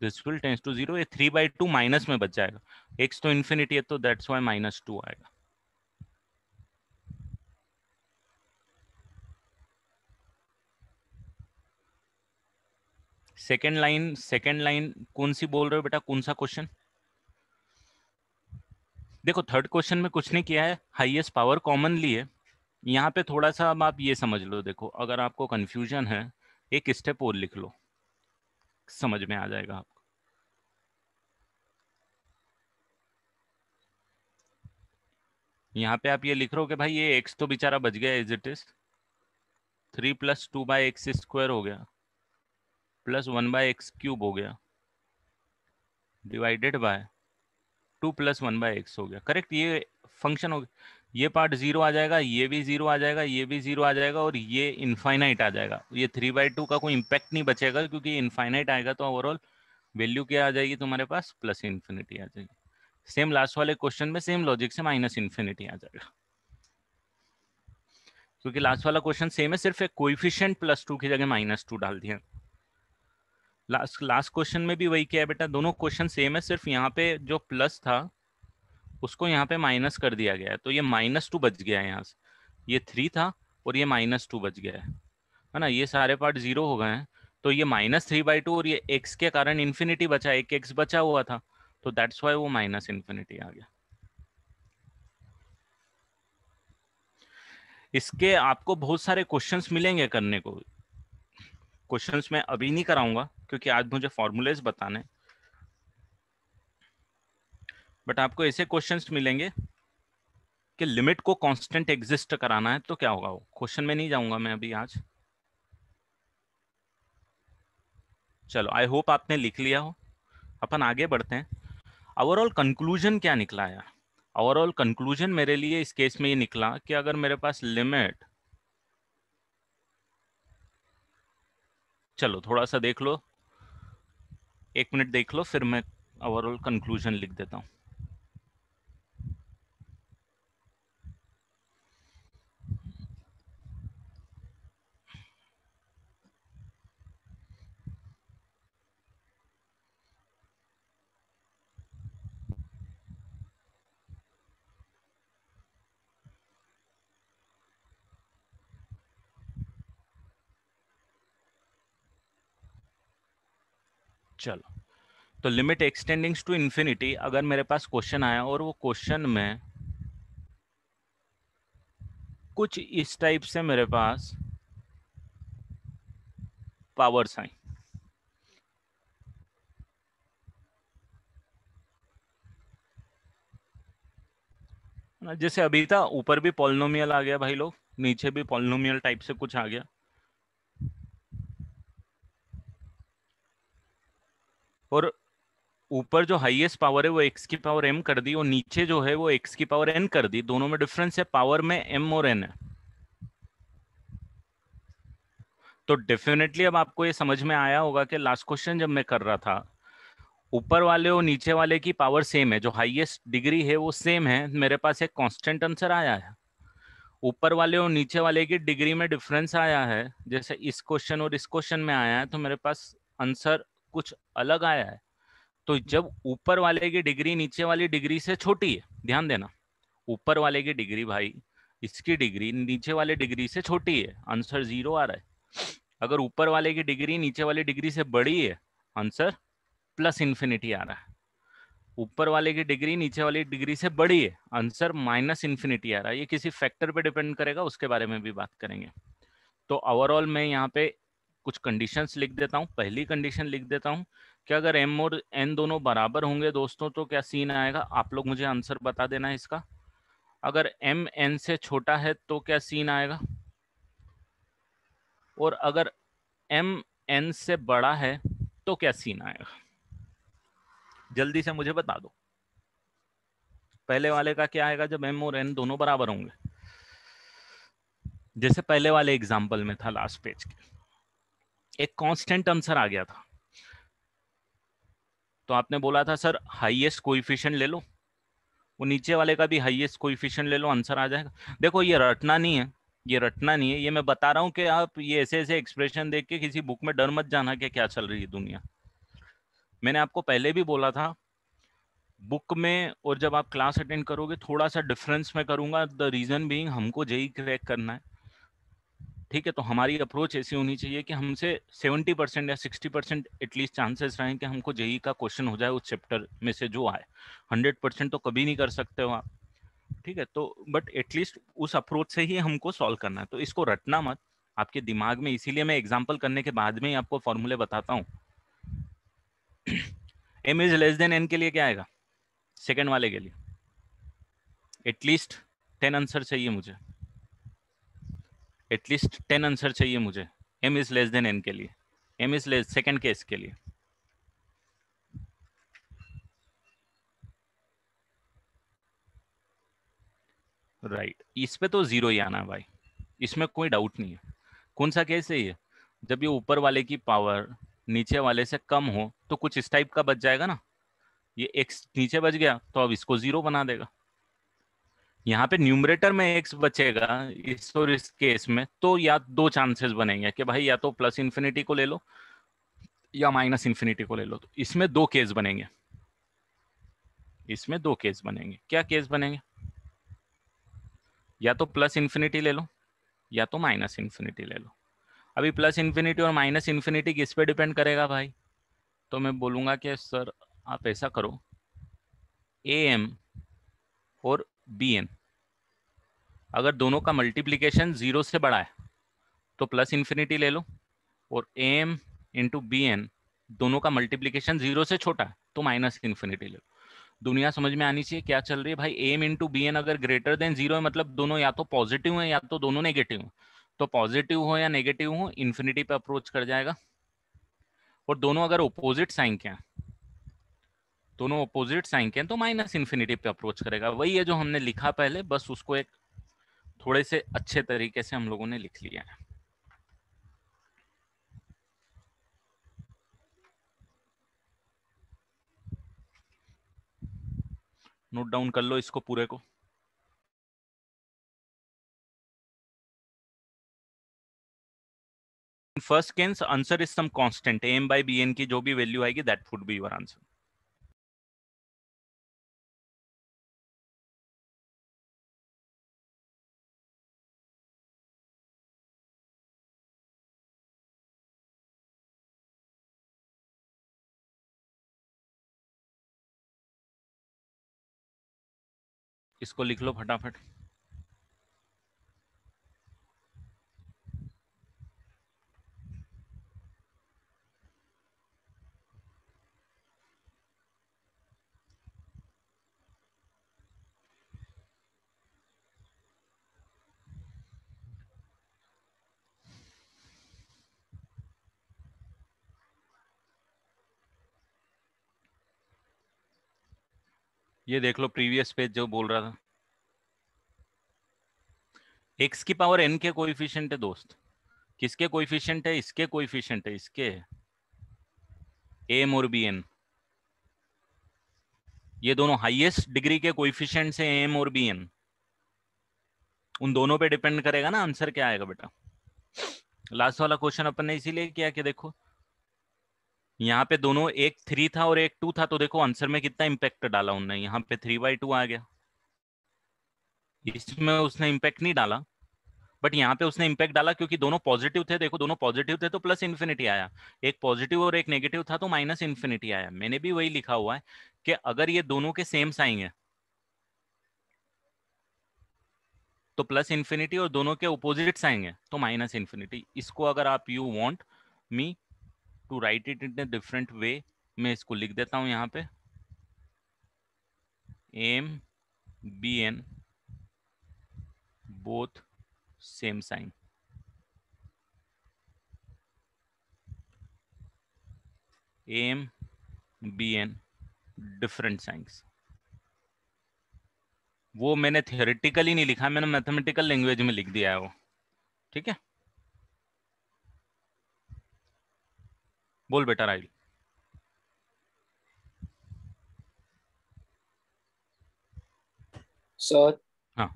this will tends to zero ये थ्री बाई टू माइनस में बच जाएगा। एक्स तो इन्फिनिटी है तो दैट्स वाई माइनस टू आएगा। सेकेंड लाइन सेकेंड लाइन कौन सी बोल रहे हो बेटा? कौन सा क्वेश्चन देखो थर्ड क्वेश्चन में कुछ नहीं किया है हाईएस्ट पावर कॉमन ली है। यहाँ पे थोड़ा सा आप ये समझ लो, देखो, अगर आपको कंफ्यूजन है, एक स्टेप और लिख लो। समझ में आ जाएगा आपको। यहाँ पे आप ये लिख रहे हो कि भाई ये एक्स तो बेचारा बच गया as it is three plus two by x square हो गया। Plus one by x cube हो गया। Divided by two plus one by x हो गया। करेक्ट ये फ़ंक्शन हो गया। ये पार्ट ज़ीरो आ जाएगा, ये भी ज़ीरो आ जाएगा, ये भी ज़ीरो आ जाएगा और ये इनफाइनाइट आ जाएगा। ये थ्री बाई टू का कोई इम्पैक्ट नहीं बचेगा क्योंकि इनफाइनाइट आएगा तो ओवरऑल वैल्यू क्या आ जाएगी तुम्हारे पास? प्लस इन्फिनिटी आ जाएगी। सेम लास्ट वाले क्वेश्चन में सेम लॉजिक से माइनस इन्फिनिटी आ जाएगा। क्योंकि लास्ट वाला क्वेश्चन सेम है, सिर्फ़ एक कोइफिशिएंट प्लस टू की जगह माइनस टू डाल दिया। लास्ट लास्ट क्वेश्चन में भी वही किया बेटा। दोनों क्वेश्चन सेम है, सिर्फ़ यहाँ पे जो प्लस था उसको यहाँ पे माइनस कर दिया गया है। तो ये माइनस टू बच गया है यहाँ से। ये थ्री था और ये माइनस टू बच गया है। है ना? ये सारे पार्ट ज़ीरो हो गए हैं। तो ये माइनस थ्री बाई टू और ये एक्स के कारण इन्फिनिटी बचा, एक एक्स बचा हुआ था। तो दैट्स वाई वो माइनस इन्फिनिटी आ गया। इसके आपको बहुत सारे क्वेश्चंस मिलेंगे करने को। क्वेश्चंस मैं अभी नहीं कराऊँगा, क्योंकि आज मुझे फॉर्मूलेज बताने बट आपको ऐसे क्वेश्चंस मिलेंगे कि लिमिट को कांस्टेंट एग्जिस्ट कराना है तो क्या होगा वो? क्वेश्चन में नहीं जाऊँगा मैं अभी आज। चलो आई होप आपने लिख लिया हो। अपन आगे बढ़ते हैं। ओवरऑल कंक्लूजन क्या निकला है ओवरऑल कंक्लूजन मेरे लिए इस केस में ये निकला कि अगर मेरे पास लिमिट चलो, थोड़ा सा देख लो। एक मिनट देख लो, फिर मैं ओवरऑल कंक्लूजन लिख देता हूँ। चलो। तो लिमिट एक्सटेंडिंग्स टू इन्फिनिटी अगर मेरे पास क्वेश्चन आया और वो क्वेश्चन में कुछ इस टाइप से मेरे पास पावर साइन जैसे अभी था, ऊपर भी पॉलिनोमियल आ गया भाई लोग, नीचे भी पॉलिनोमियल टाइप से कुछ आ गया। और ऊपर जो हाईएस्ट पावर है, वो एक्स की पावर एम कर दी, और नीचे जो है, वो एक्स की पावर एन कर दी। दोनों में डिफरेंस है पावर में एम और एन है। तो डेफिनेटली अब आपको ये समझ में आया होगा कि लास्ट क्वेश्चन जब मैं कर रहा था, ऊपर वाले और नीचे वाले की पावर सेम है, जो हाईएस्ट डिग्री है, वो सेम है। मेरे पास एक कांस्टेंट आंसर आया है। ऊपर वाले और नीचे वाले की डिग्री में डिफरेंस आया है, जैसे इस क्वेश्चन और इस क्वेश्चन में आया है तो मेरे पास आंसर कुछ अलग आया है तो जब ऊपर वाले की डिग्री नीचे वाली डिग्री से छोटी है, ध्यान देना, ऊपर वाले की डिग्री भाई, इसकी डिग्री नीचे वाले डिग्री से छोटी है, आंसर ज़ीरो आ रहा है। अगर ऊपर वाले की डिग्री नीचे वाली डिग्री से बड़ी है, आंसर प्लस इन्फिनिटी आ रहा है। ऊपर वाले की डिग्री नीचे वाली डिग्री से बड़ी है, आंसर माइनस इन्फिनिटी आ रहा है। ये किसी फैक्टर पे डिपेंड करेगा, उसके बारे में भी बात करेंगे। तो ओवरऑल मैं यहाँ पे कुछ कंडीशंस लिख देता हूँ, पहली कंडीशन लिख देता हूँ कि अगर एम और एन दोनों बराबर होंगे दोस्तों तो क्या सीन आएगा? आप लोग मुझे आंसर बता देना इसका। अगर एम एन से छोटा है तो क्या सीन आएगा? और अगर एम एन से बड़ा है तो क्या सीन आएगा? जल्दी से मुझे बता दो। पहले वाले का क्या आएगा जब एम और एन दोनों बराबर होंगे? जैसे पहले वाले एग्ज़ाम्पल में था लास्ट पेज के। एक कांस्टेंट आंसर आ गया था। तो आपने बोला था, सर हाईएस्ट कोइफिशिएंट ले लो। वो नीचे वाले का भी हाईएस्ट कोइफिशिएंट ले लो आंसर आ जाएगा। देखो, ये रटना नहीं है। ये रटना नहीं है। ये मैं बता रहा हूँ कि आप ये ऐसे ऐसे एक्सप्रेशन देख के किसी बुक में डर मत जाना कि क्या चल रही है दुनिया। मैंने आपको पहले भी बोला था बुक में और जब आप क्लास अटेंड करोगे, थोड़ा सा डिफरेंस में करूँगा। द रीजन बीइंग हमको जेई क्रैक करना है। ठीक है तो हमारी अप्रोच ऐसी होनी चाहिए कि हमसे 70 परसेंट या 60 परसेंट एटलीस्ट चांसेस रहें कि हमको जेई का क्वेश्चन हो जाए उस चैप्टर में से जो आए। 100 परसेंट तो कभी नहीं कर सकते हो आप, ठीक है तो बट एटलीस्ट उस अप्रोच से ही हमको सॉल्व करना है। तो इसको रटना मत, आपके दिमाग में, इसीलिए मैं एग्ज़ाम्पल करने के बाद में ही आपको फॉर्मूले बताता हूँ। M is less than n के लिए क्या आएगा? सेकेंड वाले के लिए। एटलीस्ट टेन आंसर चाहिए मुझे। एटलीस्ट टेन आंसर चाहिए मुझे। M is less than n के लिए। M is less second case के लिए। Right right. इस पे तो ज़ीरो ही आना भाई। इसमें कोई डाउट नहीं है। कौन सा केस है ये? जब ये ऊपर वाले की पावर नीचे वाले से कम हो तो कुछ इस टाइप का बच जाएगा ना। ये एक्स नीचे बच गया तो अब इसको ज़ीरो बना देगा। यहाँ पे न्यूमरेटर में एक्स बचेगा इस और इस केस में तो या दो चांसेस बनेंगे कि भाई या तो प्लस इन्फिनिटी को ले लो या माइनस इन्फिनिटी को ले लो। तो इसमें दो केस बनेंगे। इसमें दो केस बनेंगे। क्या केस बनेंगे? या तो प्लस इन्फिनिटी ले लो, या तो माइनस इन्फिनिटी ले लो। अभी प्लस इन्फिनिटी और माइनस इन्फिनिटी किस पे डिपेंड करेगा भाई? तो मैं बोलूँगा कि, सर, आप ऐसा करो ए एम और बी एन अगर दोनों का मल्टीप्लीकेशन ज़ीरो से बड़ा है तो प्लस इन्फिनिटी ले लो, और a m into b n दोनों का मल्टीप्लीकेशन ज़ीरो से छोटा है तो माइनस इन्फिनिटी ले लो। दुनिया समझ में आनी चाहिए क्या चल रही है? भाई एम इंटू बी एन अगर ग्रेटर देन ज़ीरो है मतलब दोनों या तो पॉजिटिव है या तो दोनों नेगेटिव है। तो पॉजिटिव हो या नेगेटिव हो इन्फिनिटी पे अप्रोच कर जाएगा। और दोनों अगर ओपोजिट साइन के हैं दोनों ओपोजिट साइन के हैं तो माइनस इन्फिनिटी पे अप्रोच करेगा। वही है जो हमने लिखा पहले, बस उसको एक थोड़े से अच्छे तरीके से हम लोगों ने लिख लिया है। नोट डाउन कर लो इसको पूरे को। First case answer is some constant m by b n की जो भी वैल्यू आएगी that would be your answer इसको लिख लो फटाफट। ये देख लो प्रीवियस पेज जो बोल रहा था। एक्स की पावर एन के कोइफिशिएंट है दोस्त। किसके कोइफिशिएंट है? इसके कोइफिशिएंट है, इसके। एम और बी एन ये दोनों हाईएस्ट डिग्री के कोइफिशिएंट है एम और बी एन उन दोनों पे डिपेंड करेगा ना आंसर क्या आएगा बेटा? लास्ट वाला क्वेश्चन अपन ने इसीलिए किया कि देखो यहाँ पे दोनों, एक थ्री था और एक टू था तो देखो आंसर में कितना इम्पैक्ट डाला उनने, यहाँ पे थ्री बाई टू आ गया। इसमें उसने इम्पैक्ट नहीं डाला बट यहाँ पे उसने इम्पैक्ट डाला क्योंकि दोनों पॉजिटिव थे, देखो दोनों पॉजिटिव थे तो प्लस इन्फिनिटी आया। एक पॉजिटिव और एक नेगेटिव था तो माइनस इन्फिनिटी आया। मैंने भी वही लिखा हुआ है कि अगर ये दोनों के सेम साइन है तो प्लस इन्फिनिटी और दोनों के ओपोजिट साइन है तो माइनस इन्फिनिटी इसको अगर आप you want me to write it in different way मैं इसको लिख देता हूँ यहाँ पे। M b n both same sign m b n different signs वो मैंने थियोरिटिकली नहीं लिखा, मैंने मैथमेटिकल लैंग्वेज में लिख दिया है वो। ठीक है? बोल बेटा राइल सर। हाँ।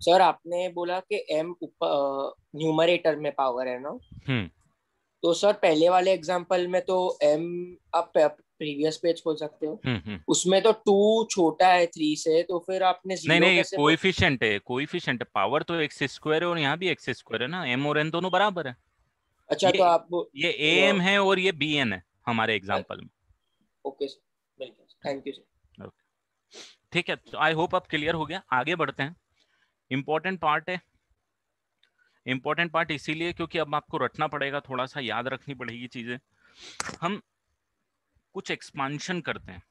सर आपने बोला कि एम ऊपर न्यूमरेटर में पावर है ना? हम्म। तो सर पहले वाले एग्जांपल में तो एम आप प्रीवियस पेज खोल सकते हो। हम्म हम्म। उसमें तो टू छोटा है थ्री से तो फिर आपने नहीं नहीं कोएफिशिएंट है कोएफिशिएंट पावर तो एक्स स्क्वायर है और यहाँ भी एक्स स्क्वायर है ना? एम और एन दोनों बराबर है। अच्छा ये- तो आप ये ए एम है और ये बी एन है हमारे एग्ज़ाम्पल में। Okay sir thank you sir ठीक है तो आई होप अब क्लियर हो गया। आगे बढ़ते हैं। इंपॉर्टेंट पार्ट है। इंपॉर्टेंट पार्ट इसीलिए क्योंकि अब आपको रटना पड़ेगा थोड़ा सा याद रखनी पड़ेगी चीज़ें। हम कुछ एक्सपांशन करते हैं।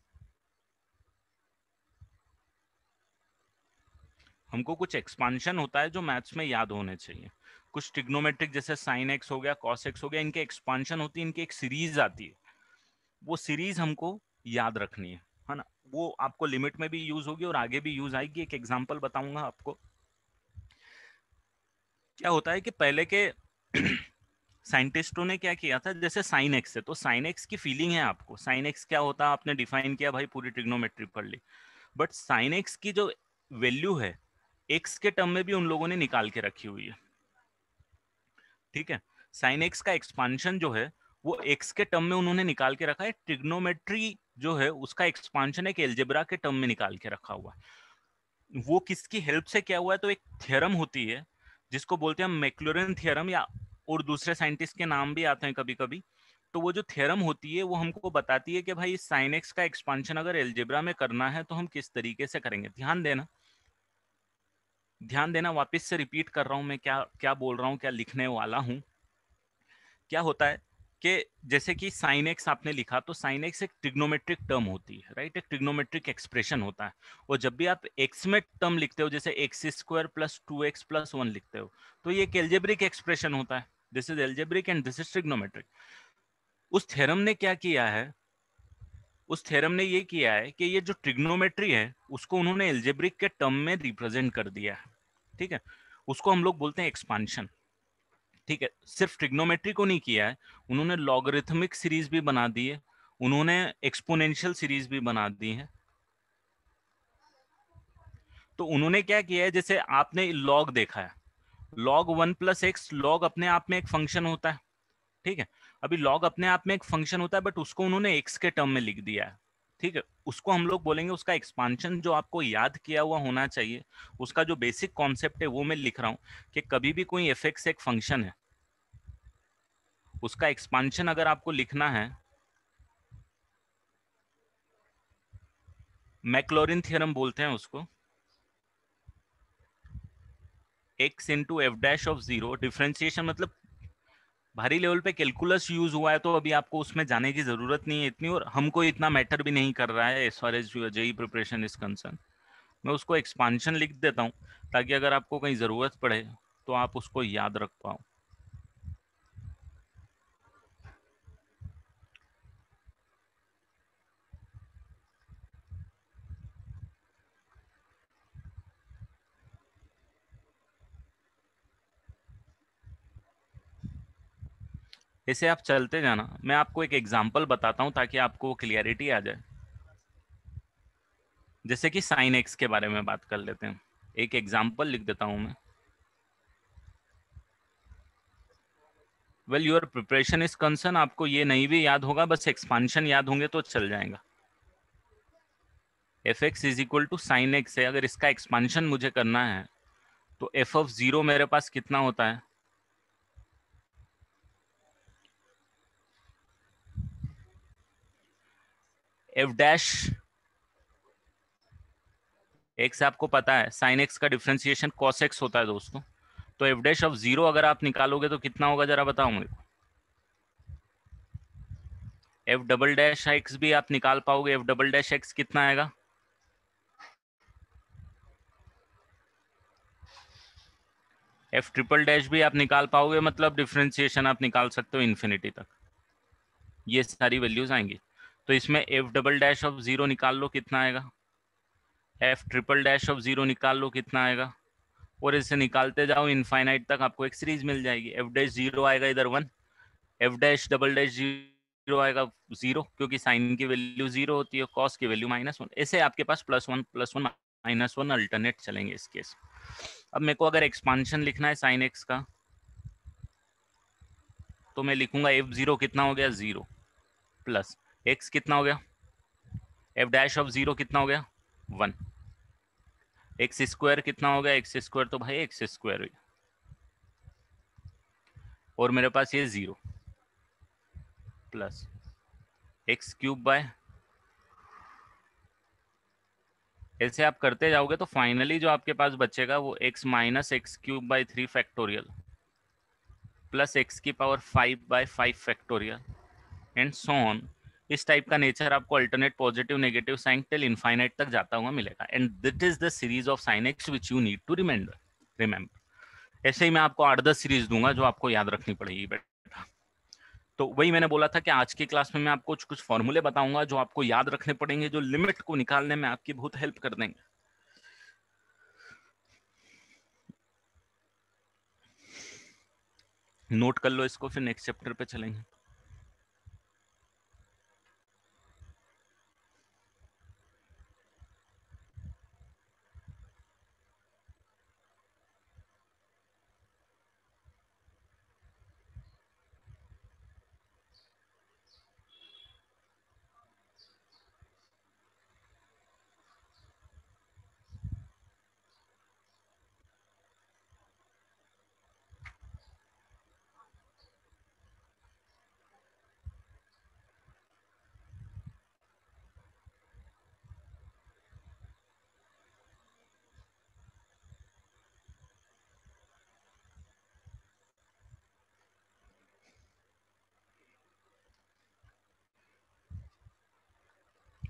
हमको कुछ एक्सपांशन होता है जो मैथ्स में याद होने चाहिए। कुछ टिग्नोमेट्रिक जैसे साइन एक्स हो गया कॉस एक्स हो गया, इनके एक्सपांशन होती है, इनकी एक सीरीज़ आती है। वो सीरीज़ हमको याद रखनी है है ना? वो आपको लिमिट में भी यूज़ होगी और आगे भी यूज़ आएगी। एक एग्ज़ाम्पल बताऊँगा आपको। क्या होता है कि पहले के <clears throat> साइंटिस्टों ने क्या किया था? जैसे साइन एक्स है तो साइन एक्स की फीलिंग है आपको। साइन एक्स क्या होता? है आपने डिफाइन किया भाई, पूरी ट्रिग्नोमेट्री पढ़ ली। बट साइन एक्स की जो वैल्यू है एक्स के टर्म में भी उन लोगों ने निकाल के रखी हुई है। ठीक है? साइन एक्स का एक्सपांशन जो है, वो एक्स के टर्म में उन्होंने निकाल के रखा है। ट्रिग्नोमेट्री जो है, उसका एक्सपांशन एक एल्जेब्रा के टर्म में निकाल के रखा हुआ है। वो किसकी हेल्प से क्या हुआ है? तो एक थ्योरम होती है, जिसको बोलते हैं मैक्लोरिन थ्योरम या और दूसरे साइंटिस्ट के नाम भी आते हैं कभी कभी तो वो जो थ्योरम होती है, वो हमको बताती है कि भाई साइन एक्स का एक्सपांशन अगर एल्जेब्रा में करना है तो हम किस तरीके से करेंगे? ध्यान देना ध्यान देना, वापस से रिपीट कर रहा हूँ मैं, क्या क्या बोल रहा हूँ, क्या लिखने वाला हूँ। क्या होता है कि जैसे कि साइन एक्स आपने लिखा तो साइन एक्स एक ट्रिग्नोमेट्रिक टर्म होती है राइट एक ट्रिग्नोमेट्रिक एक्सप्रेशन होता है। और जब भी आप एक्स में टर्म लिखते हो, जैसे x square plus two x plus one लिखते हो तो ये एक एल्जेब्रिक एक्सप्रेशन होता है। This is algebraic and this is trigonometric उस थ्योरम ने क्या किया है? उस थ्योरम ने ये किया है कि ये जो ट्रिग्नोमेट्री है, उसको उन्होंने एल्जेब्रिक के टर्म में रिप्रेजेंट कर दिया है। ठीक है? उसको हम लोग बोलते हैं एक्सपांशन ठीक है? सिर्फ़ ट्रिग्नोमेट्री को नहीं किया है, उन्होंने लॉगरिथमिक सीरीज़ भी बना दी है, उन्होंने एक्सपोनेंशियल सीरीज़ भी बना दी है। तो उन्होंने क्या किया है, जैसे आपने लॉग देखा है। Log one plus x log अपने आप में एक फ़ंक्शन होता है। ठीक है? अभी लॉग अपने आप में एक फ़ंक्शन होता है बट उसको उन्होंने एक्स के टर्म में लिख दिया है। ठीक है? उसको हम लोग बोलेंगे उसका एक्सपांशन जो आपको याद किया हुआ होना चाहिए, उसका जो बेसिक कॉन्सेप्ट है, वो मैं लिख रहा हूँ कि कभी भी कोई एफ़ एक फ़ंक्शन है, उसका एक्सपांशन अगर आपको लिखना है, मैक्लोरिन थियरम बोलते हैं उसको x into f dash of zero differentiation मतलब भारी लेवल पे कैलकुलस यूज़ हुआ है तो अभी आपको उसमें जाने की ज़रूरत नहीं है इतनी और हमको इतना मैटर भी नहीं कर रहा है as far as JEE preparation is concern मैं उसको एक्सपांशन लिख देता हूँ, ताकि अगर आपको कहीं ज़रूरत पड़े तो आप उसको याद रख पाओ। इसे आप चलते जाना। मैं आपको एक एग्जांपल बताता हूँ ताकि आपको क्लियरिटी आ जाए। जैसे कि साइन एक्स के बारे में बात कर लेते हैं। एक एग्जांपल लिख देता हूँ मैं। Well your preparation is concern आपको ये नहीं भी याद होगा, बस एक्सपांशन याद होंगे तो चल जाएगा। F x is equal to sine x है। अगर इसका एक्सपांशन मुझे करना है तो एफ़ ऑफ़ ज़ीरो मेरे पास कितना होता है? एफ़ डैश एक्स आपको पता है साइन एक्स का डिफ्रेंसिएशन कॉस एक्स होता है दोस्तों। तो एफ़ डैश ऑफ़ ज़ीरो अगर आप निकालोगे तो कितना होगा जरा बताओ को एफ़ डबल डैश एक्स भी आप निकाल पाओगे एफ़ डबल डैश एक्स कितना आएगा? एफ़ ट्रिपल डैश भी आप निकाल पाओगे मतलब डिफ्रेंसिएशन आप निकाल सकते हो इन्फिनिटी तक। ये सारी वैल्यूज़ आएँगी। तो इसमें f double dash of zero निकाल लो, कितना आएगा? F triple dash of zero निकाल लो, कितना आएगा? और इसे निकालते जाओ इनफाइनाइट तक आपको एक सीरीज़ मिल जाएगी। एफ़ डैश ज़ीरो आएगा इधर one f dash double dash zero आएगा ज़ीरो क्योंकि साइन की वैल्यू ज़ीरो होती है कॉस की वैल्यू माइनस वन ऐसे आपके पास plus one plus one minus one alternate चलेंगे इस केस अब मेरे को अगर एक्सपांशन लिखना है साइन एक्स का तो मैं लिखूँगा एफ़ ज़ीरो कितना हो गया? ज़ीरो प्लस एक्स कितना हो गया? एफ़ डैश ऑफ़ ज़ीरो कितना हो गया? वन। एक्स स्क्वायर कितना हो गया? एक्स स्क्वायर तो भाई एक्स स्क्वायर और मेरे पास ये zero plus x cube by ऐसे आप करते जाओगे तो फाइनली जो आपके पास बचेगा वो x minus x cube by three factorial plus x की power five by five factorial and so on. इस टाइप का नेचर आपको alternate positive negative sign till infinite तक जाता हुआ मिलेगा। And this is the series of sine x which you need to remember remember ऐसे ही मैं आपको आठ दस सीरीज़ दूँगा जो आपको याद रखनी पड़ेगी बेटा। तो वही मैंने बोला था कि आज की क्लास में मैं आपको कुछ कुछ फॉर्मूले बताऊँगा जो आपको याद रखने पड़ेंगे, जो लिमिट को निकालने में आपकी बहुत हेल्प कर देंगे। नोट कर लो इसको, फिर नेक्स्ट चैप्टर पे चलेंगे।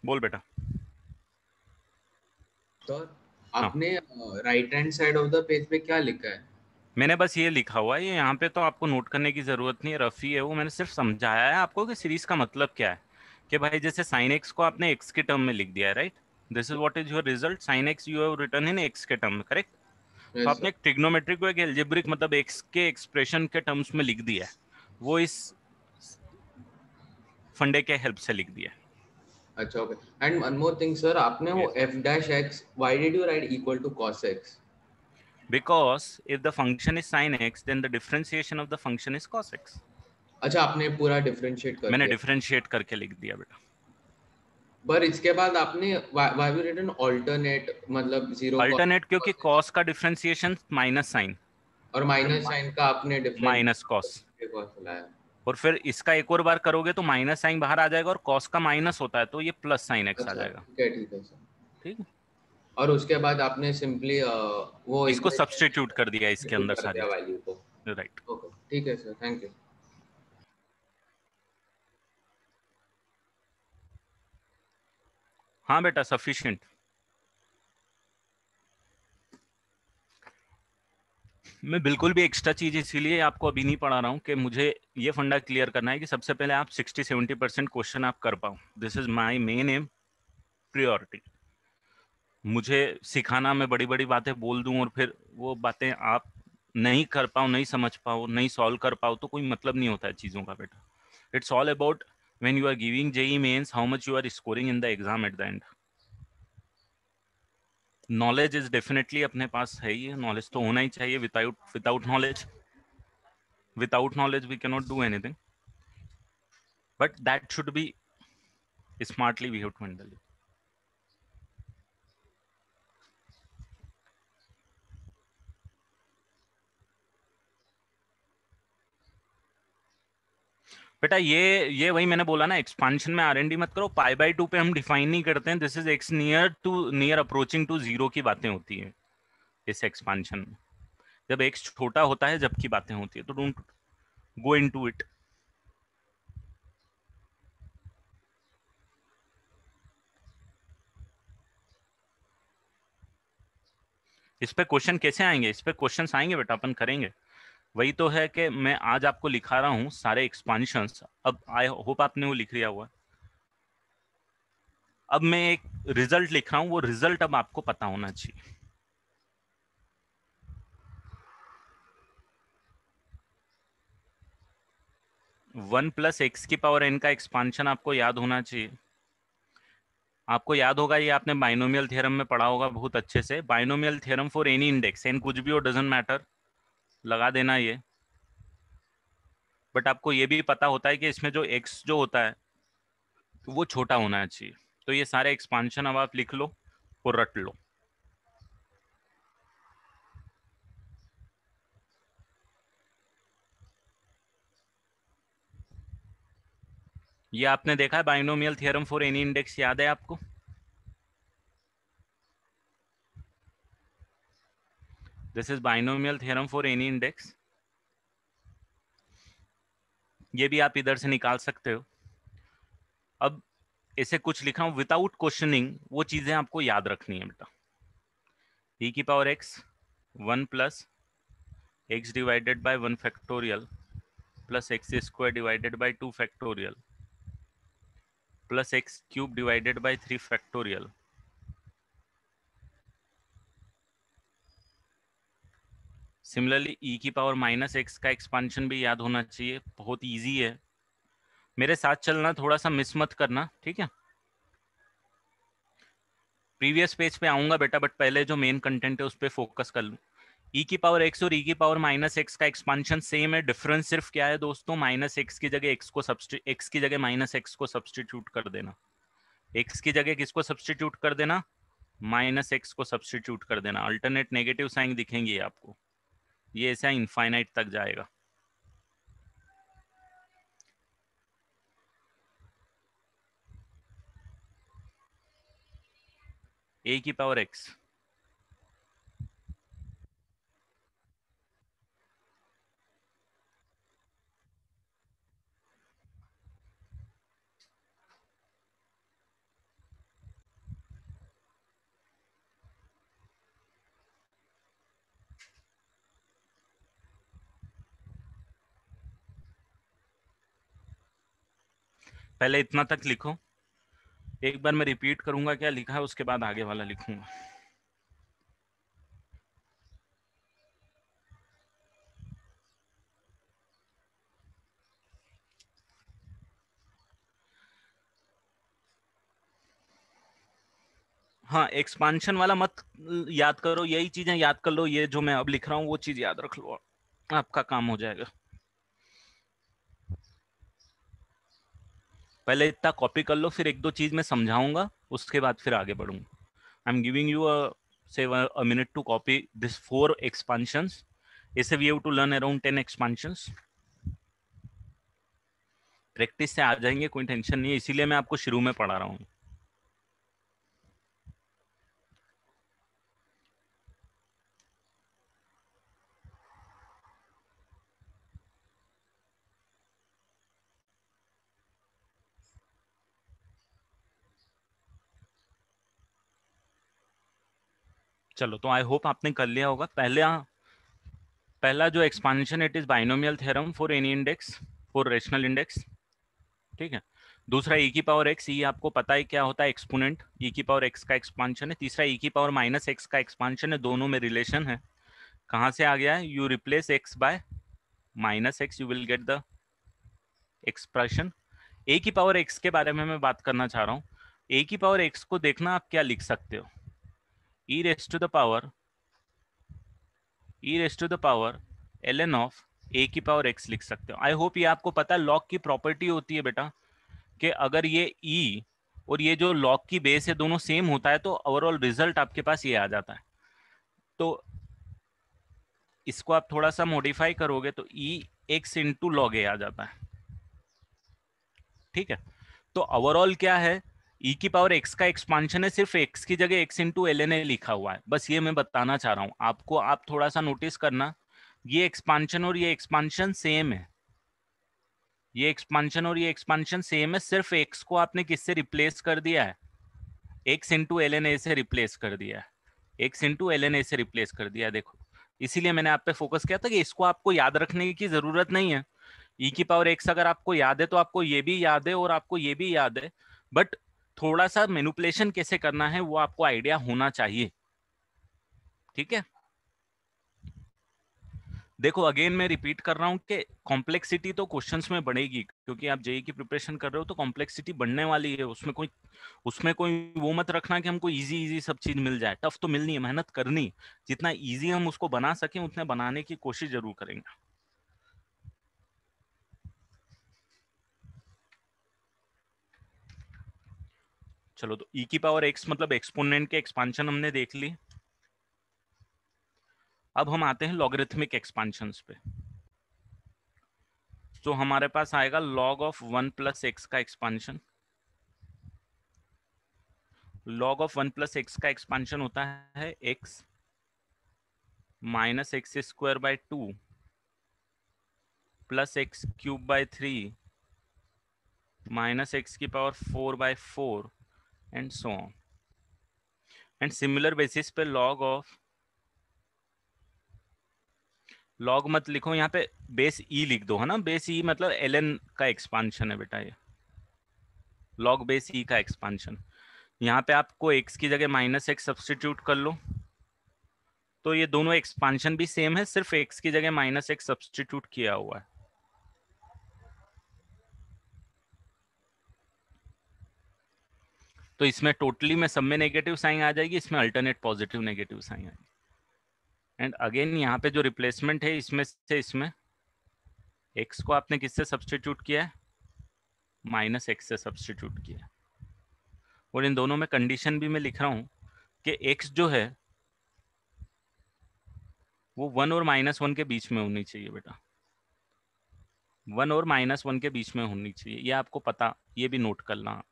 बोल बेटा। तो आपने right hand side of the page पे क्या लिखा है? मैंने बस ये लिखा हुआ है ये यहाँ पे तो आपको नोट करने की ज़रूरत नहीं है रफी है वो मैंने सिर्फ़ समझाया है आपको कि सीरीज़ का मतलब क्या है। कि भाई जैसे साइन एक्स को आपने एक्स के टर्म में लिख दिया है right this is what is your result sine x you have return in x के टर्म में करेक्ट तो आपने एक ट्रिग्नोमेट्रिक को एक एल्जेब्रिक मतलब एक्स के एक्सप्रेशन के टर्म्स में लिख दिया है। वो इस फंडे के हेल्प से लिख दिया है। अच्छा okay and one more thing sir आपने वो f dash x why did you write equal to cos x? Because if the function is sin x then the differentiation of the function is cos x. अच्छा आपने पूरा differentiate कर मैंने differentiate करके लिख दिया बेटा। पर इसके बाद आपने व्हाई यू रिटन अल्टरनेट मतलब ज़ीरो अल्टरनेट क्योंकि cos का डिफरेंशिएशन माइनस sin और माइनस sin का आपने माइनस cos और फिर इसका एक और बार करोगे तो माइनस साइन बाहर आ जाएगा और कॉस का माइनस होता है तो ये प्लस साइन एक्स आ जाएगा। ठीक है ठीक है ठीक और उसके बाद आपने सिंपली वो इसको सब्सटीट्यूट कर दिया इसके अंदर सारे। वैल्यू को। राइट ओके ठीक है सर थैंक यू हाँ बेटा सफिशिएंट मैं बिल्कुल भी एक्स्ट्रा चीज़ इसीलिए आपको अभी नहीं पढ़ा रहा हूँ कि मुझे ये फंडा क्लियर करना है कि सबसे पहले आप 60 70 परसेंट क्वेश्चन आप कर पाओ। This is my main aim priority मुझे सिखाना, मैं बड़ी बड़ी बातें बोल दूँ और फिर वो बातें आप नहीं कर पाओ, नहीं समझ पाओ, नहीं सॉल्व कर पाओ तो कोई मतलब नहीं होता है चीज़ों का बेटा। It's all about when you are giving JE mains, how much you are scoring in the exam at the end. Knowledge is definitely अपने पास है ही नॉलेज तो होना ही चाहिए। Without without knowledge without knowledge we cannot do anything but that should be smartly we have to handle it बेटा, ये ये वही मैंने बोला ना एक्सपांशन में आरएनडी मत करो पाई बाई टू पे हम डिफाइन नहीं करते हैं this is x near to near approaching to zero की बातें होती है, इस एक्सपांशन में। जब एक्स छोटा होता है जबकि बातें होती है तो don't go into it इस पे क्वेश्चन कैसे आएँगे? इस पे क्वेश्चन आएँगे बेटा, अपन करेंगे। वही तो है कि मैं आज आपको लिखा रहा हूँ सारे एक्सपांशन अब आई होप आपने वो लिख लिया हुआ। अब मैं एक रिज़ल्ट लिख रहा हूँ, वो रिज़ल्ट अब आपको पता होना चाहिए। वन प्लस एक्स की पावर एन का एक्सपांशन आपको याद होना चाहिए। आपको याद होगा, ये आपने बाइनोमियल थ्योरम में पढ़ा होगा बहुत अच्छे से। Binomial theorem for any index n कुछ भी और डजेंट मैटर लगा देना ये। बट आपको ये भी पता होता है कि इसमें जो एक्स जो होता है, वो छोटा होना चाहिए। तो ये सारे एक्सपांशन अब आप लिख लो और रट लो। ये आपने देखा है binomial theorem for any index याद है आपको? This is binomial theorem for any index ये भी आप इधर से निकाल सकते हो। अब इसे कुछ लिखा हूँ विदाउट क्वेश्चनिंग वो चीज़ें आपको याद रखनी है बेटा। e की power x one plus x divided by one factorial plus x square divided by two factorial plus x cube divided by three factorial similarly e की पावर माइनस एक्स का एक्सपांशन भी याद होना चाहिए। बहुत ईजी है। मेरे साथ चलना, थोड़ा सा मिस मत करना, ठीक है? प्रीवियस पेज पे आऊँगा बेटा बट पहले जो मेन कंटेंट है उस पर फोकस कर लूँ। ई की पावर एक्स और ई की पावर माइनस एक्स का एक्सपांशन सेम है। डिफरेंस सिर्फ़ क्या है दोस्तों? माइनस एक्स की जगह एक्स को एक्स की जगह माइनस एक्स को सब्सटीट्यूट कर देना। एक्स की जगह किसको सब्सटीट्यूट कर देना? माइनस एक्स को सब्सटीट्यूट कर देना। अल्टरनेट नेगेटिव साइन दिखेंगे आपको। ये ऐसा इनफाइनाइट तक जाएगा। ए की पावर एक्स पहले इतना तक लिखो। एक बार मैं रिपीट करूँगा क्या लिखा है, उसके बाद आगे वाला लिखूँगा। हाँ एक्सपांशन वाला मत याद करो, यही चीज़ें याद कर लो, ये जो मैं अब लिख रहा हूँ, वो चीज़ याद रख लो, आपका काम हो जाएगा। पहले इतना कॉपी कर लो, फिर एक दो चीज़ मैं समझाऊँगा, उसके बाद फिर आगे बढ़ूँगा। I am giving you say, a minute to copy this four expansions. ऐसे we have to learn around 10 expansions. Practice से आ जाएँगे, कोई टेंशन नहीं है, इसीलिए मैं आपको शुरू में पढ़ा रहा हूँ। चलो तो आई होप आपने कर लिया होगा। पहले आ, पहला जो expansion it is binomial theorem for any index for rational index ठीक है? दूसरा ई e की पावर एक्स ये आपको पता है क्या होता है एक्सपोनेंट ई e की पावर एक्स का एक्सपांशन है। तीसरा ई e की पावर माइनस एक्स का एक्सपांशन है। दोनों में रिलेशन है। कहाँ से आ गया है? You replace x by minus x you will get the expression a की पावर एक्स के बारे में मैं बात करना चाह रहा हूँ। ए की पावर एक्स को देखना आप क्या लिख सकते हो? Raise to the power e raise to the power l n of a की पावर एक्स लिख सकते हो। आई होप ये आपको पता है लॉग की प्रॉपर्टी होती है बेटा, कि अगर ये e और ये जो लॉग की बेस है, दोनों सेम होता है तो ओवरऑल रिज़ल्ट आपके पास ये आ जाता है। तो इसको आप थोड़ा सा मॉडिफाई करोगे तो e x into log a आ जाता है। ठीक है? तो ओवरऑल क्या है? ई e की पावर एक्स का एक्सपांशन है, सिर्फ़ एक्स की जगह x into l n a लिखा हुआ है। बस ये मैं बताना चाह रहा हूँ। आपको आप थोड़ा सा नोटिस करना, ये एक्सपांशन और ये एक्सपांशन सेम है। ये एक्सपांशन और ये एक्सपांशन सेम है, सिर्फ़ एक्स को आपने किससे रिप्लेस कर दिया है? X into l n a से रिप्लेस कर दिया है। X into l n a से रिप्लेस कर दिया देखो। इसीलिए मैंने आप पे फोकस किया था कि इसको आपको याद रखने की ज़रूरत नहीं है। ई e की पावर एक्स अगर आपको याद है तो आपको ये भी याद है और आपको ये भी याद है। बट थोड़ा सा मैनुपुलेशन कैसे करना है, वो आपको आइडिया होना चाहिए। ठीक है? देखो अगेन मैं रिपीट कर रहा हूँ कि कॉम्प्लेक्सिटी तो क्वेश्चंस में बढ़ेगी, क्योंकि आप जेई की प्रिपरेशन कर रहे हो तो कॉम्प्लेक्सिटी बढ़ने वाली है। उसमें कोई उसमें कोई वो मत रखना कि हमको इजी इजी सब चीज़ मिल जाए। टफ तो मिलनी है, मेहनत करनी जितना इजी हम उसको बना सके, उतने बनाने की कोशिश ज़रूर करेंगे। चलो तो e की पावर एक्स मतलब एक्सपोनेंट के एक्सपांशन हमने देख ली। अब हम आते हैं लॉगरिथमिक एक्सपांशन पे। तो हमारे पास आएगा log of one plus x का expansion log of one plus x का एक्सपांशन होता है x minus x square by two plus x cube by three minus x की power four by four and so on and similar basis पे log of log मत लिखो, यहाँ पे base e e लिख दो, है ना? बेस ई e मतलब एल का एक्सपांशन है बेटा ये। लॉग बेस ई का एक्सपांशन यहाँ पे आपको एक्स की जगह माइनस एक्स सब्सटीट्यूट कर लो। तो ये दोनों एक्सपांशन भी सेम है, सिर्फ़ एक्स की जगह माइनस एक्स सब्सटीट्यूट किया हुआ है। तो इसमें टोटली में सब में नेगेटिव साइन आ जाएगी, इसमें अल्टरनेट पॉजिटिव नेगेटिव साइन आएगी। एंड अगेन यहाँ पे जो रिप्लेसमेंट है, इसमें से इसमें एक्स को आपने किससे सब्सटीट्यूट किया है? माइनस एक्स से सब्सटीट्यूट किया और इन दोनों में कंडीशन भी मैं लिख रहा हूँ कि एक्स जो है, वो वन और माइनस वन के बीच में होनी चाहिए बेटा। वन और माइनस वन के बीच में होनी चाहिए। ये आपको पता, ये भी नोट करना। आप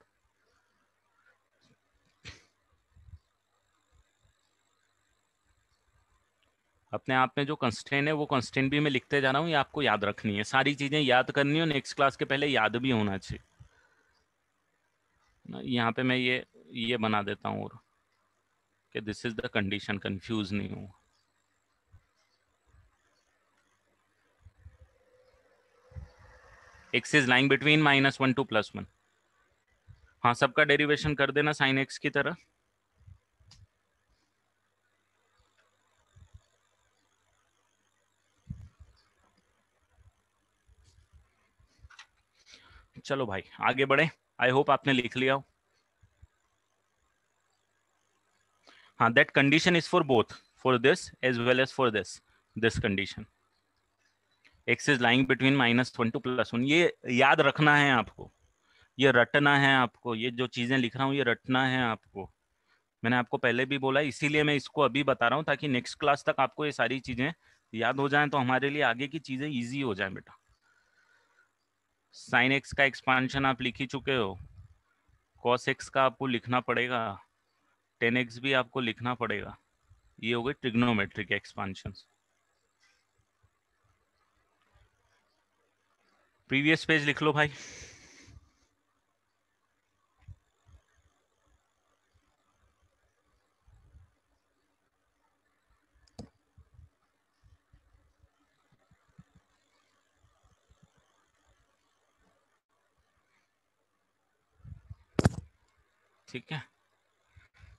अपने आप में जो कंस्टेंट है, वो कंस्टेंट भी मैं लिखते जा रहा हूँ, ये आपको याद रखनी है। सारी चीज़ें याद करनी हो नेक्स्ट क्लास के पहले याद भी होना चाहिए। ना, यहाँ पे मैं ये ये बना देता हूँ और कि this is the condition confuse नहीं हूँ। X is lying between minus one to plus one हाँ सबका डेरिवेशन कर देना साइन एक्स की तरह। चलो भाई, आगे बढ़े। आई होप आपने लिख लिया हो। हाँ that condition is for both for this as well as for this this condition x is lying between minus one to plus one ये याद रखना है आपको। ये रटना है आपको। ये जो चीज़ें लिख रहा हूँ, ये रटना है आपको। मैंने आपको पहले भी बोला, इसीलिए मैं इसको अभी बता रहा हूँ ताकि नेक्स्ट क्लास तक आपको ये सारी चीज़ें याद हो जाएँ तो हमारे लिए आगे की चीज़ें इजी हो जाएँ बेटा। साइन एक्स का एक्सपांशन आप लिख ही चुके हो। कॉस एक्स का आपको लिखना पड़ेगा। टेन एक्स भी आपको लिखना पड़ेगा। ये हो गए ट्रिग्नोमेट्रिक एक्सपांशन प्रीवियस पेज लिख लो भाई। ठीक है?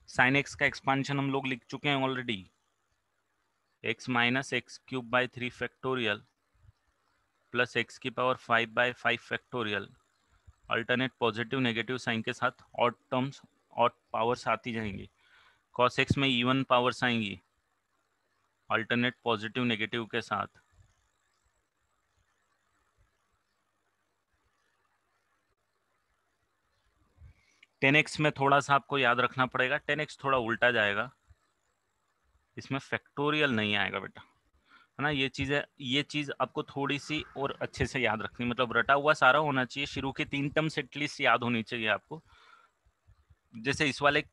साइन एक्स का एक्सपांशन हम लोग लिख चुके हैं already x minus x cube by three factorial plus x की power five by five factorial alternate positive negative sign के साथ और टर्म्स और पावर्स आती जाएँगी। कॉस एक्स में इवन पावर्स आएँगी। अल्टरनेट पॉजिटिव नेगेटिव के साथ। टेन में थोड़ा सा आपको याद रखना पड़ेगा टेन थोड़ा उल्टा जाएगा। इसमें फैक्टोरियल नहीं आएगा बेटा, है ना? ये चीज़ है ये चीज़ आपको थोड़ी सी और अच्छे से याद रखनी मतलब रटा हुआ सारा होना चाहिए, शुरू के तीन टर्म्स एटलीस्ट याद होनी चाहिए आपको। जैसे इस वाले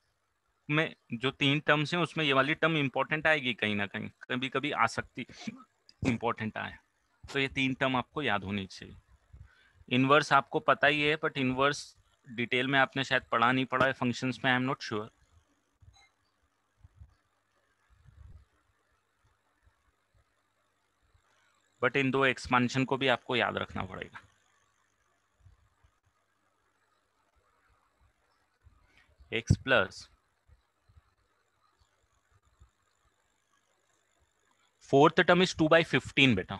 में जो तीन टर्म्स हैं, उसमें ये वाली टर्म इंपॉर्टेंट आएगी कहीं ना कहीं कभी कभी आ सकती इंपॉर्टेंट आए तो ये तीन टर्म आपको याद होनी चाहिए। इनवर्स आपको पता ही है, बट इनवर्स डिटेल में आपने शायद पढ़ा नहीं पढ़ा है फ़ंक्शंस में I am not sure but in दो एक्सपांशन को भी आपको याद रखना पड़ेगा। X plus fourth term is two by fifteen बेटा।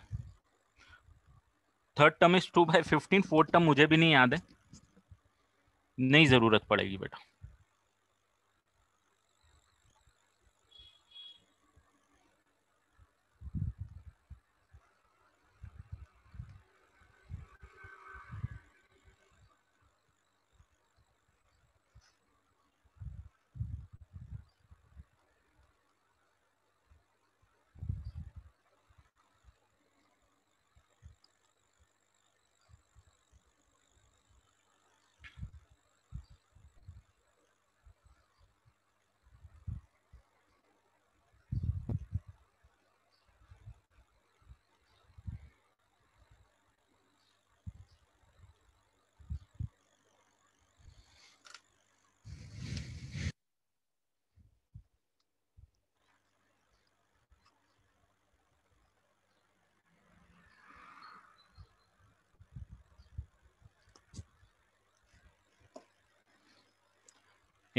Third term is two by fifteen fourth term मुझे भी नहीं याद है। नहीं ज़रूरत पड़ेगी बेटा।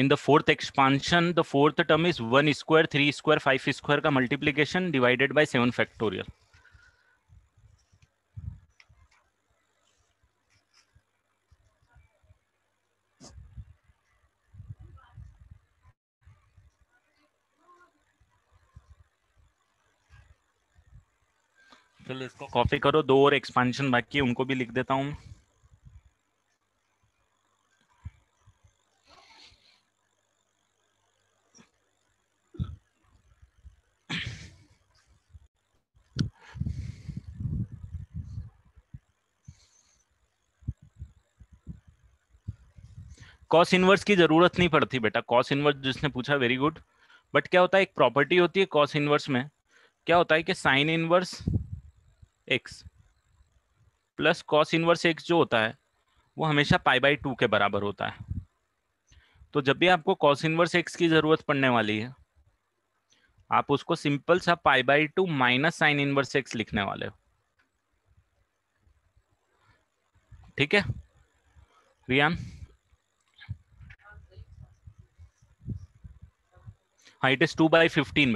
In the fourth expansion the fourth term is 1 square 3 square 5 square का multiplication divided by 7 factorial चलो इसको कॉपी करो दो और एक्सपांशन बाकी उनको भी लिख देता हूँ कॉस इनवर्स की ज़रूरत नहीं पड़ती बेटा। कॉस इनवर्स जिसने पूछा वेरी गुड बट क्या होता है, एक प्रॉपर्टी होती है कॉस इनवर्स में। क्या होता है कि sine inverse x plus cos inverse x जो होता है, वो हमेशा पाई बाई टू के बराबर होता है। तो जब भी आपको कॉस इनवर्स एक्स की ज़रूरत पड़ने वाली है, आप उसको सिंपल सा pi by two minus sine inverse x लिखने वाले हो। ठीक है? रियान हाँ it is two by fifteen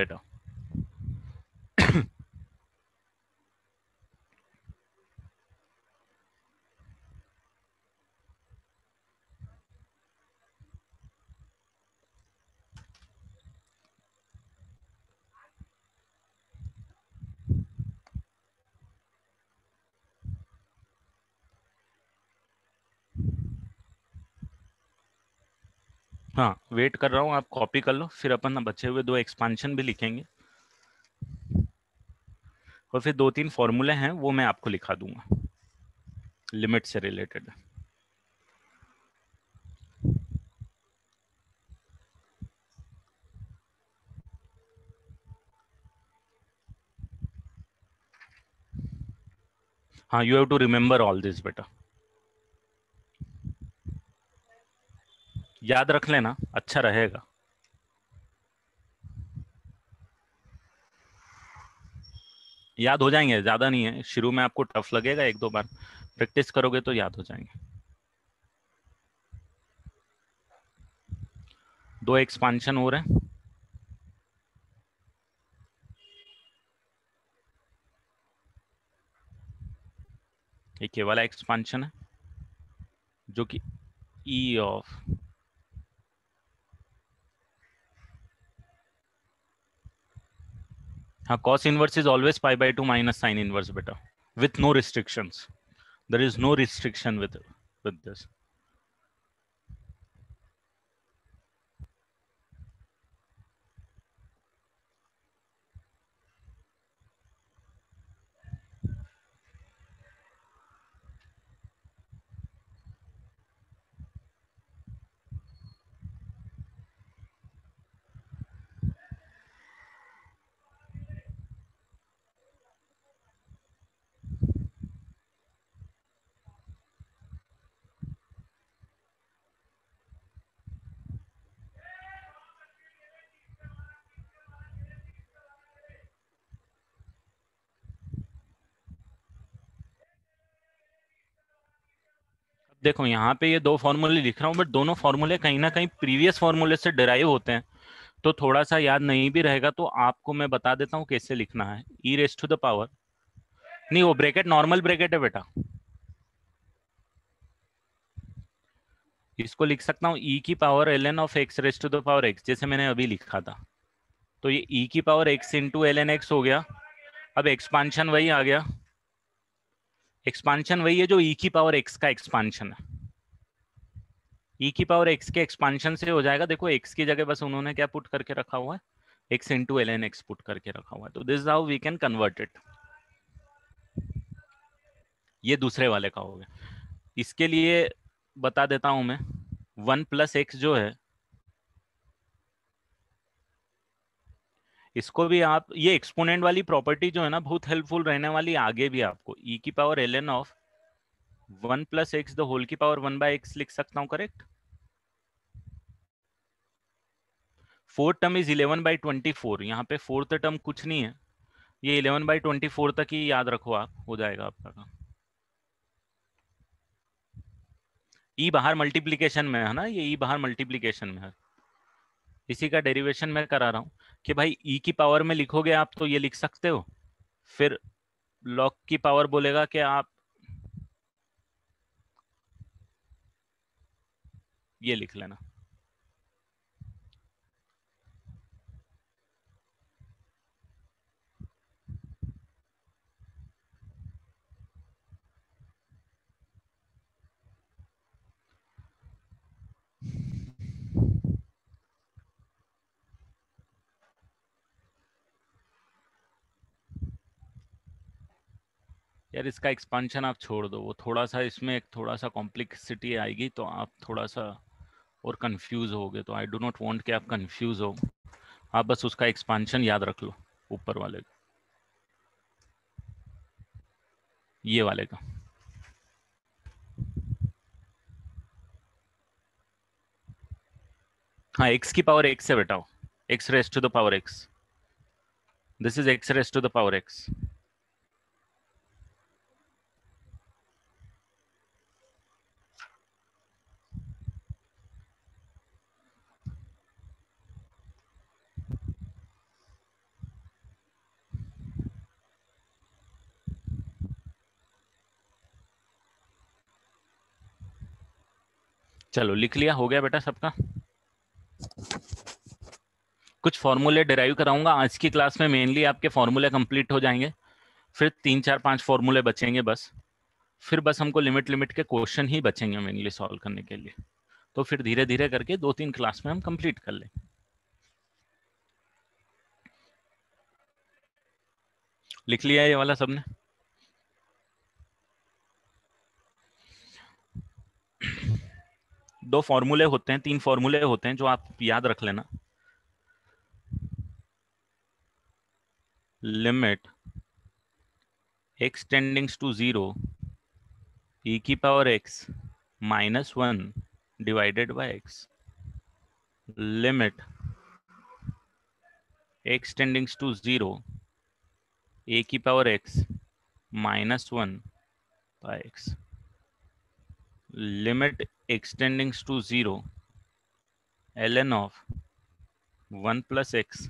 हाँ वेट कर रहा हूँ, आप कॉपी कर लो, फिर अपन बचे हुए दो एक्सपांशन भी लिखेंगे। और फिर दो तीन फॉर्मूले हैं, वो मैं आपको लिखा दूँगा। लिमिट से रिलेटेड हाँ you have to remember all this बेटा। याद रख लेना अच्छा रहेगा। याद हो जाएँगे, ज़्यादा नहीं है। शुरू में आपको टफ लगेगा एक दो बार। प्रैक्टिस करोगे तो याद हो जाएँगे। दो एक्सपांशन हो रहे हैं। एक ये वाला एक्सपांशन है, जो कि ई ऑफ़ हाँ cos inverse is always pi by 2 minus sin inverse beta with no restrictions. There is no restriction with with this देखो, यहाँ पे ये दो फॉर्मूले लिख रहा हूँ बट दोनों फॉर्मूले कहीं ना कहीं प्रीवियस फॉर्मूले से डिराइव होते हैं। तो थोड़ा सा याद नहीं भी रहेगा तो आपको मैं बता देता हूँ कैसे लिखना है। E raise to the power नहीं, वो ब्रैकेट नॉर्मल ब्रैकेट है बेटा। इसको लिख सकता हूँ ई की power l n of x raise to the power x जैसे मैंने अभी लिखा था। तो ये ई की power x into l n x हो गया। अब एक्सपांशन वही आ गया। एक्सपांशन वही है जो ई की पावर एक्स का एक्सपांशन है। ई की पावर एक्स के एक्सपांशन से हो जाएगा। देखो एक्स की जगह बस उन्होंने क्या पुट करके रखा हुआ है? X into l n x put करके रखा हुआ है। तो this how we can convert it ये दूसरे वाले का हो गया। इसके लिए बता देता हूँ मैं वन प्लस एक्स जो है इसको भी आप, ये एक्सपोनेंट वाली प्रॉपर्टी जो है ना, बहुत हेल्पफुल रहने वाली आगे भी आपको ई की power l n of one plus x the whole की पावर वन बाय एक्स लिख सकता हूँ correct fourth term is eleven by twenty four यहाँ पे फोर्थ टर्म कुछ नहीं है। ये इलेवन बाई ट्वेंटी फोर तक ही याद रखो आप, हो जाएगा आपका काम। ई बाहर मल्टीप्लीकेशन में है ना, ये ई बाहर मल्टीप्लीकेशन में है। इसी का डेरिवेशन मैं करा रहा हूँ। कि भाई ई e की पावर में लिखोगे आप तो ये लिख सकते हो। फिर लॉक की पावर बोलेगा कि आप ये लिख लेना। यार इसका एक्सपांशन आप छोड़ दो, वो थोड़ा सा इसमें एक थोड़ा सा कॉम्प्लेक्सिटी आएगी तो आप थोड़ा सा और कंफ्यूज होगे तो आई डो नॉट वांट कि आप कंफ्यूज हो। आप बस उसका एक्सपांशन याद रख लो, ऊपर वाले का। ये वाले का। हाँ एक्स की पावर एक्स से बेटाओ x raise to the power x this is x raise to the power x चलो, लिख लिया, हो गया बेटा सबका। कुछ फॉर्मूले डिराइव कराऊँगा। आज की क्लास में मेनली आपके फॉर्मूले कंप्लीट हो जाएँगे। फिर तीन, चार, पाँच फॉर्मूले बचेंगे बस। फिर बस हमको लिमिट लिमिट के क्वेश्चन ही बचेंगे मेनली सॉल्व करने के लिए। तो फिर धीरे धीरे करके दो, तीन क्लास में हम कंप्लीट कर लें। लिख लिया ये वाला सबने? दो फॉर्मूले होते हैं, तीन फॉर्मूले होते हैं, जो आप याद रख लेना। Limit x tendings to zero e की power x minus one divided by x limit x tendings to zero a की power x minus one by x limit extending to 0 l n of one plus x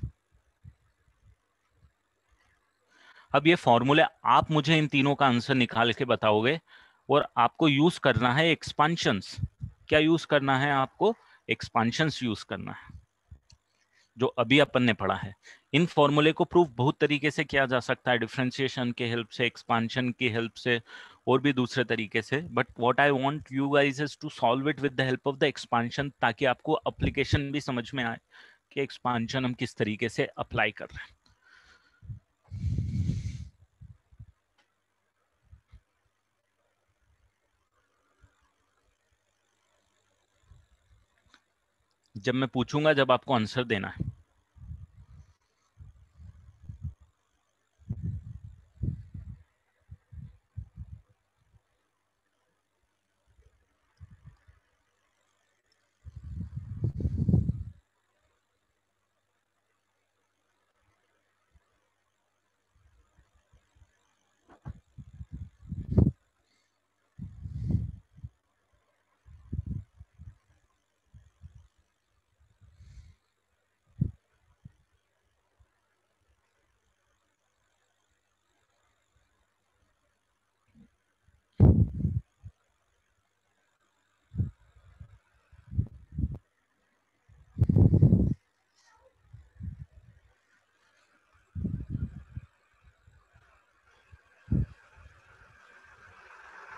अब ये फॉर्मूले आप मुझे इन तीनों का answer निकाल के बताओगे और आपको यूज़ करना है एक्सपांशंस क्या यूज़ करना है आपको? एक्सपांशंस यूज़ करना है, जो अभी अपन ने पढ़ा है। इन फॉर्मूले को प्रूव बहुत तरीके से किया जा सकता है डिफ्रेंसिएशन के हेल्प से एक्सपांशन की हेल्प से और भी दूसरे तरीके से but what I want you guys is to solve it with the help of the expansion ताकि आपको अप्लीकेशन भी समझ में आए कि एक्सपांशन हम किस तरीके से अप्लाई कर रहे हैं। जब मैं पूछूँगा, जब आपको आंसर देना है।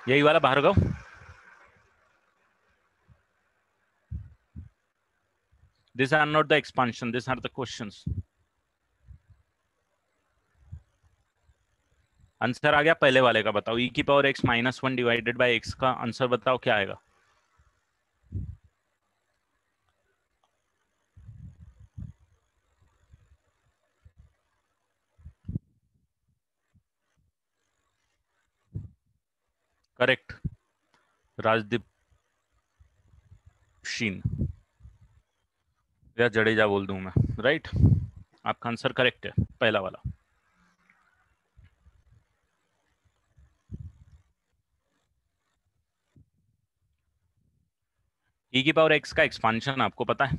यही वाला बाहर गाँव this are not the expansion this are the question answer आ गया पहले वाले का, बताओ। ई की power x minus one divided by x का आंसर बताओ क्या आएगा। करेक्ट राजदीप शीन या जडेजा बोल दूँ मैं राइट आपका आंसर करेक्ट है, पहला वाला। ई की पावर एक्स का एक्सपांशन आपको पता है।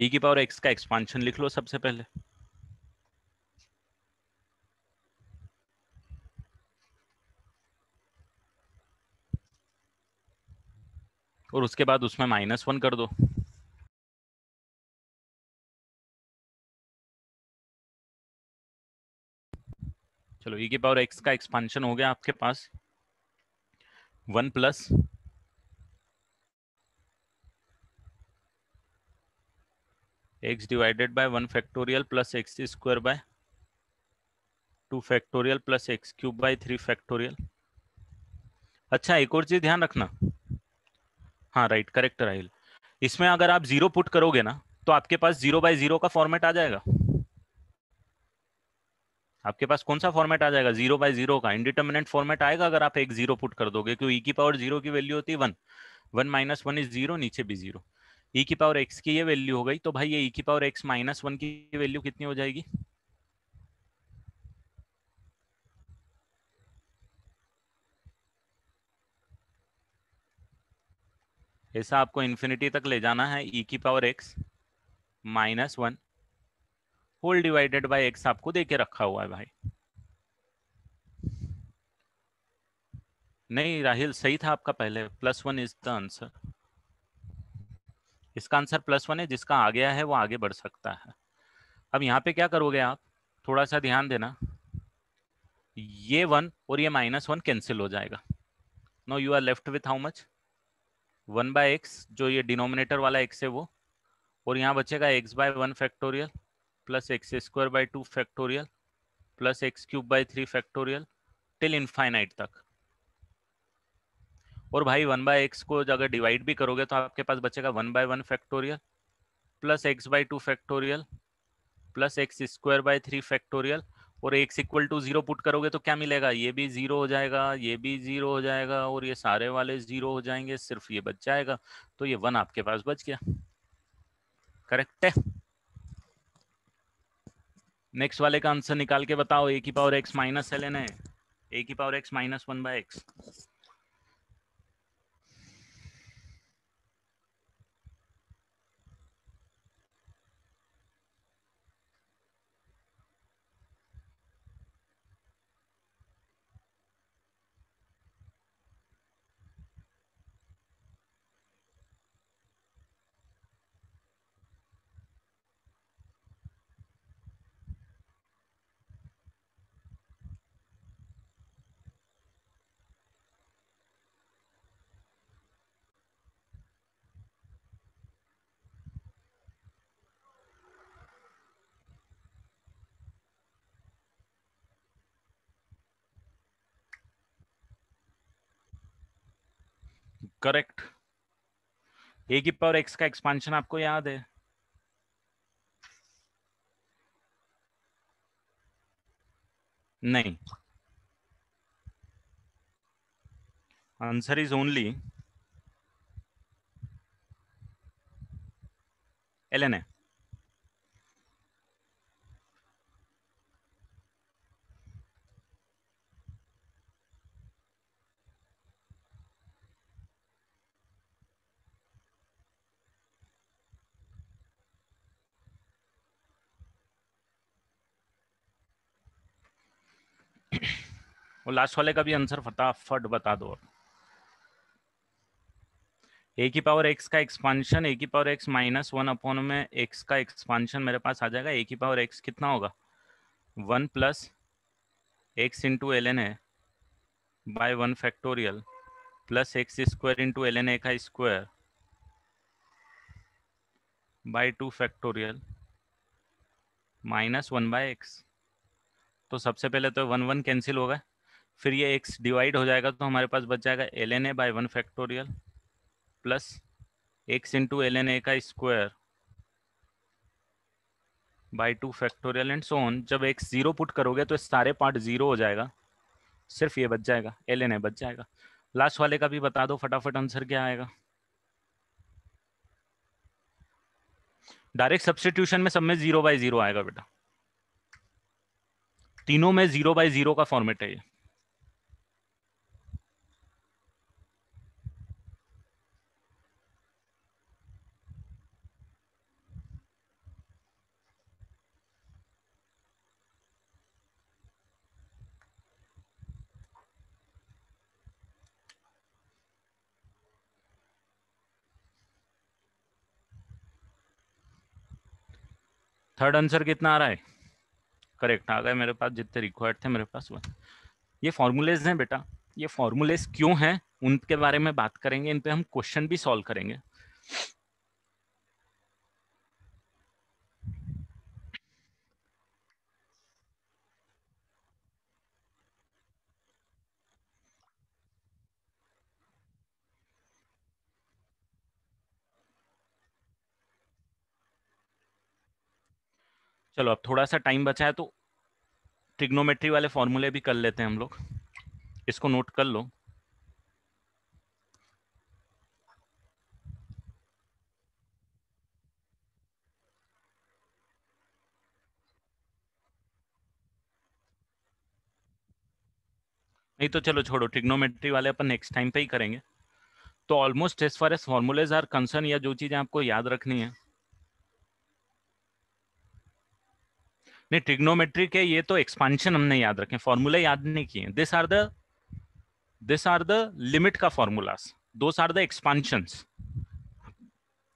ई की पावर एक्स का एक्सपांशन लिख लो सबसे पहले। और उसके बाद उसमें माइनस वन कर दो। चलो ई की पावर एक्स का एक्सपांशन हो गया आपके पास। One plus x divided by one factorial plus x square by two factorial plus x cube by three factorial अच्छा एक और चीज़ ध्यान रखना। हाँ राइट करेक्ट राहिल। इसमें अगर आप ज़ीरो पुट करोगे ना तो आपके पास ज़ीरो बाय ज़ीरो का फॉर्मेट आ जाएगा। आपके पास कौन सा फॉर्मेट आ जाएगा? ज़ीरो बाय ज़ीरो का। इंडिटर्मिनेंट फॉर्मेट आएगा अगर आप एक ज़ीरो पुट कर दोगे, क्योंकि ई की पावर ज़ीरो की वैल्यू होती है one one minus one is zero नीचे भी ज़ीरो ई की पावर एक्स की ये वैल्यू हो गई तो भाई ये ई की पावर एक्स माइनस वन की वैल्यू कितनी हो जाएगी? ऐसा आपको इन्फिनिटी तक ले जाना है ई की power x minus one whole divided by x आपको देके रखा हुआ है भाई। नहीं, राहिल, सही था आपका पहले plus one is the answer इसका आंसर प्लस वन है, जिसका आ गया है, वो आगे बढ़ सकता है। अब यहाँ पे क्या करोगे आप? थोड़ा सा ध्यान देना। ये वन और ये माइनस वन कैंसिल हो जाएगा। No you are left with how much one by x जो ये डिनोमिनेटर वाला एक्स है वो, और यहाँ बचेगा x by one factorial plus x square by two factorial plus x cube by three factorial till infinite तक। और भाई वन बाय एक्स को अगर डिवाइड भी करोगे तो आपके पास बचेगा one by one factorial plus x by two factorial plus x square by three factorial और x equal to zero put करोगे तो क्या मिलेगा? ये भी ज़ीरो हो जाएगा, ये भी ज़ीरो हो जाएगा और ये सारे वाले ज़ीरो हो जाएँगे, सिर्फ़ ये बच जाएगा। तो ये वन आपके पास बच गया। करेक्ट है? नेक्स्ट वाले का आंसर निकाल के बताओ। ए की power x minus l n है। ए की power x minus one by x correct a की पावर एक्स का एक्सपांशन आपको याद है? नहीं। Answer is only l n a वो लास्ट वाले का भी आंसर फटाफट बता दो ए की पावर एक्स का एक्सपांशन ए की power x minus one upon में एक्स का एक्सपांशन मेरे पास आ जाएगा। ए की पावर एक्स कितना होगा? One plus x into l n a by one factorial plus x square into l n a का square by two factorial minus one by x तो सबसे पहले तो वन वन कैंसिल होगा फिर ये एक्स डिवाइड हो जाएगा तो हमारे पास बच जाएगा l n a by one factorial plus x into l n a का square by two factorial and so on जब एक्स ज़ीरो पुट करोगे तो सारे पार्ट ज़ीरो हो जाएगा। सिर्फ़ ये बच जाएगा एल एन ए बच जाएगा। लास्ट वाले का भी बता दो, फटाफट आंसर क्या आएगा। डायरेक्ट सब्सटीट्यूशन में सब में ज़ीरो बाई ज़ीरो आएगा बेटा। तीनों में ज़ीरो बाई ज़ीरो का फॉर्मेट है ये। थर्ड आंसर कितना आ रहा है? करेक्ट आ गए मेरे पास, जितने रिक्वायर्ड थे मेरे पास वन ये फॉर्मूलेज हैं बेटा। ये फॉर्मूलेज क्यों हैं? उनके बारे में बात करेंगे, इन पर हम क्वेश्चन भी सॉल्व करेंगे। चलो, अब थोड़ा सा टाइम बचा है तो ट्रिग्नोमेट्री वाले फॉर्मूले भी कर लेते हैं हम लोग। इसको नोट कर लो। नहीं तो चलो, छोड़ो ट्रिग्नोमेट्री वाले अपन नेक्स्ट टाइम पे ही करेंगे। तो almost as far as formulas are concern या जो चीज़ें आपको याद रखनी है नहीं ट्रिग्नोमेट्री के ये तो एक्सपांशन हमने याद रखे फॉर्मूला याद नहीं किए this are the this are the limit का फॉर्मूलास दो आर द एक्सपांशन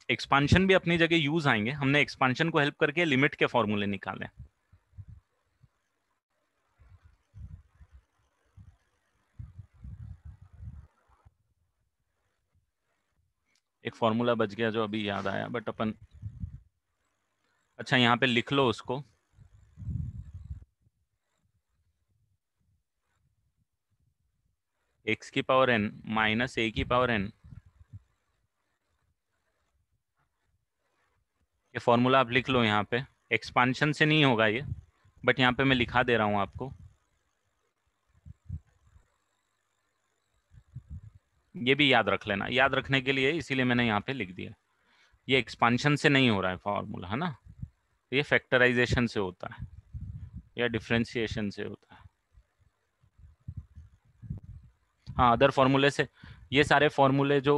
एक्सपांशन भी अपनी जगह यूज़ आएँगे, हमने एक्सपांशन को हेल्प करके लिमिट के फॉर्मूले निकाले। एक फॉर्मूला बच गया जो अभी याद आया बट अपन अच्छा यहाँ पे लिख लो उसको। एक्स की पावर एन माइनस ए की पावर एन। ये फॉर्मूला आप लिख लो यहाँ पे। एक्सपांशन से नहीं होगा ये बट यहाँ पे मैं लिखा दे रहा हूँ आपको। ये भी याद रख लेना। याद रखने के लिए इसीलिए मैंने यहाँ पे लिख दिया। ये एक्सपांशन से नहीं हो रहा है फॉर्मूला है ना? ये फैक्टराइजेशन से होता है। या डिफ्रेंसिएशन से होता है। हाँ अदर फॉर्मूले से। ये सारे फॉर्मूले जो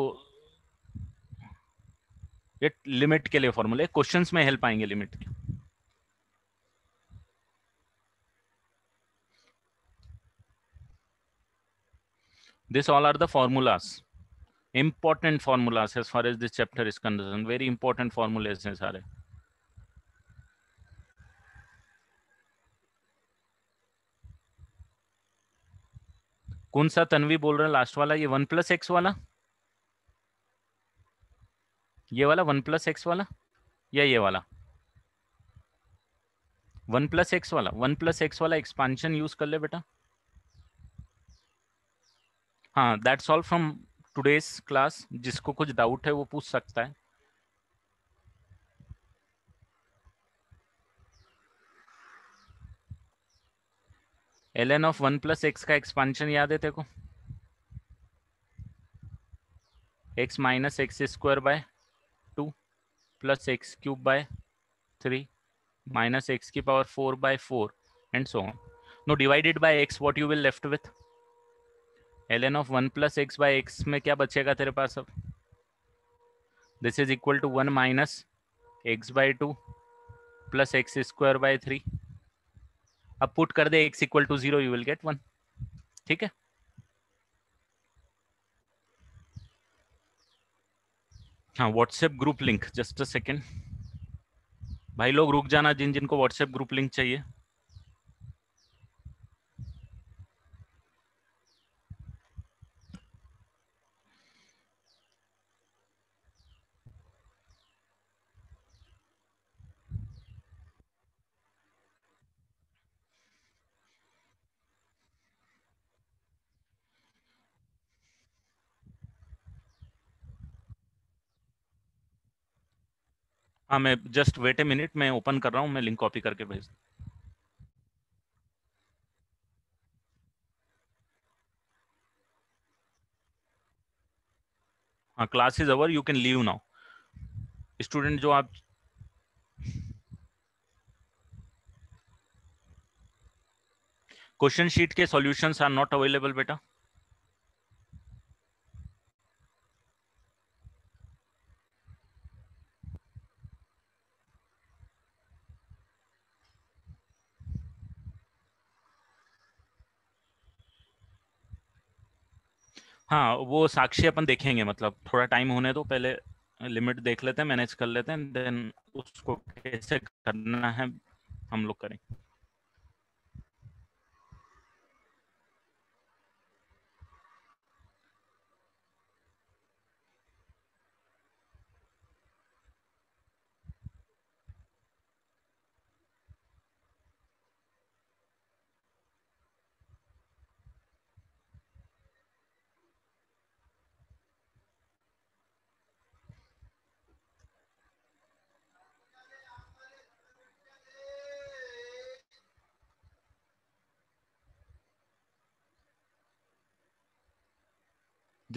ये लिमिट के लिए फॉर्मूले क्वेश्चन में हेल्प आएँगे लिमिट के। This all are the formulas important formulas as far as this chapter is concerned very important formulas सारे। कौन सा तन्वी बोल रहे है? लास्ट वाला, ये वन प्लस एक्स वाला? ये वाला वन प्लस एक्स वाला? या ये वाला? वन प्लस एक्स वाला वन प्लस एक्स वाला एक्सपांशन यूज़ कर ले बेटा। हाँ that's all from today's class जिसको कुछ डाउट है, वो पूछ सकता है। L n of one plus x का एक्सपांशन याद है तेको x minus x square by two plus x cube by three minus x की power four by four and so on no divided by x what you will left with l n of one plus x by x में क्या बचेगा तेरे पास अब? This is equal to one minus x by two plus x square by three अब put कर दे x equal to zero you will get one ठीक है? हाँ WhatsApp group link just a second भाई लोग, रुक जाना जिन जिनको व्हाट्सएप ग्रुप लिंक चाहिए। हाँ मैं जस्ट वेट ए मिनट मैं ओपन कर रहा हूँ, मैं लिंक कॉपी करके भेज हाँ class is over you can leave now student जो आप क्वेश्चन शीट के सॉल्यूशंस आर नॉट अवेलेबल बेटा। हाँ वो साक्षी अपन देखेंगे मतलब थोड़ा टाइम होने दो, पहले लिमिट देख लेते हैं मैनेज कर लेते हैं देन उसको कैसे करना है, हम लोग करें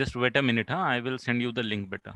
just wait a minute huh? i will send you the link better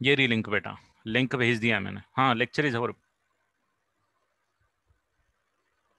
ये रही लिंक बेटा लिंक भेज दिया मैंने। हाँ लेक्चर इज़ अवर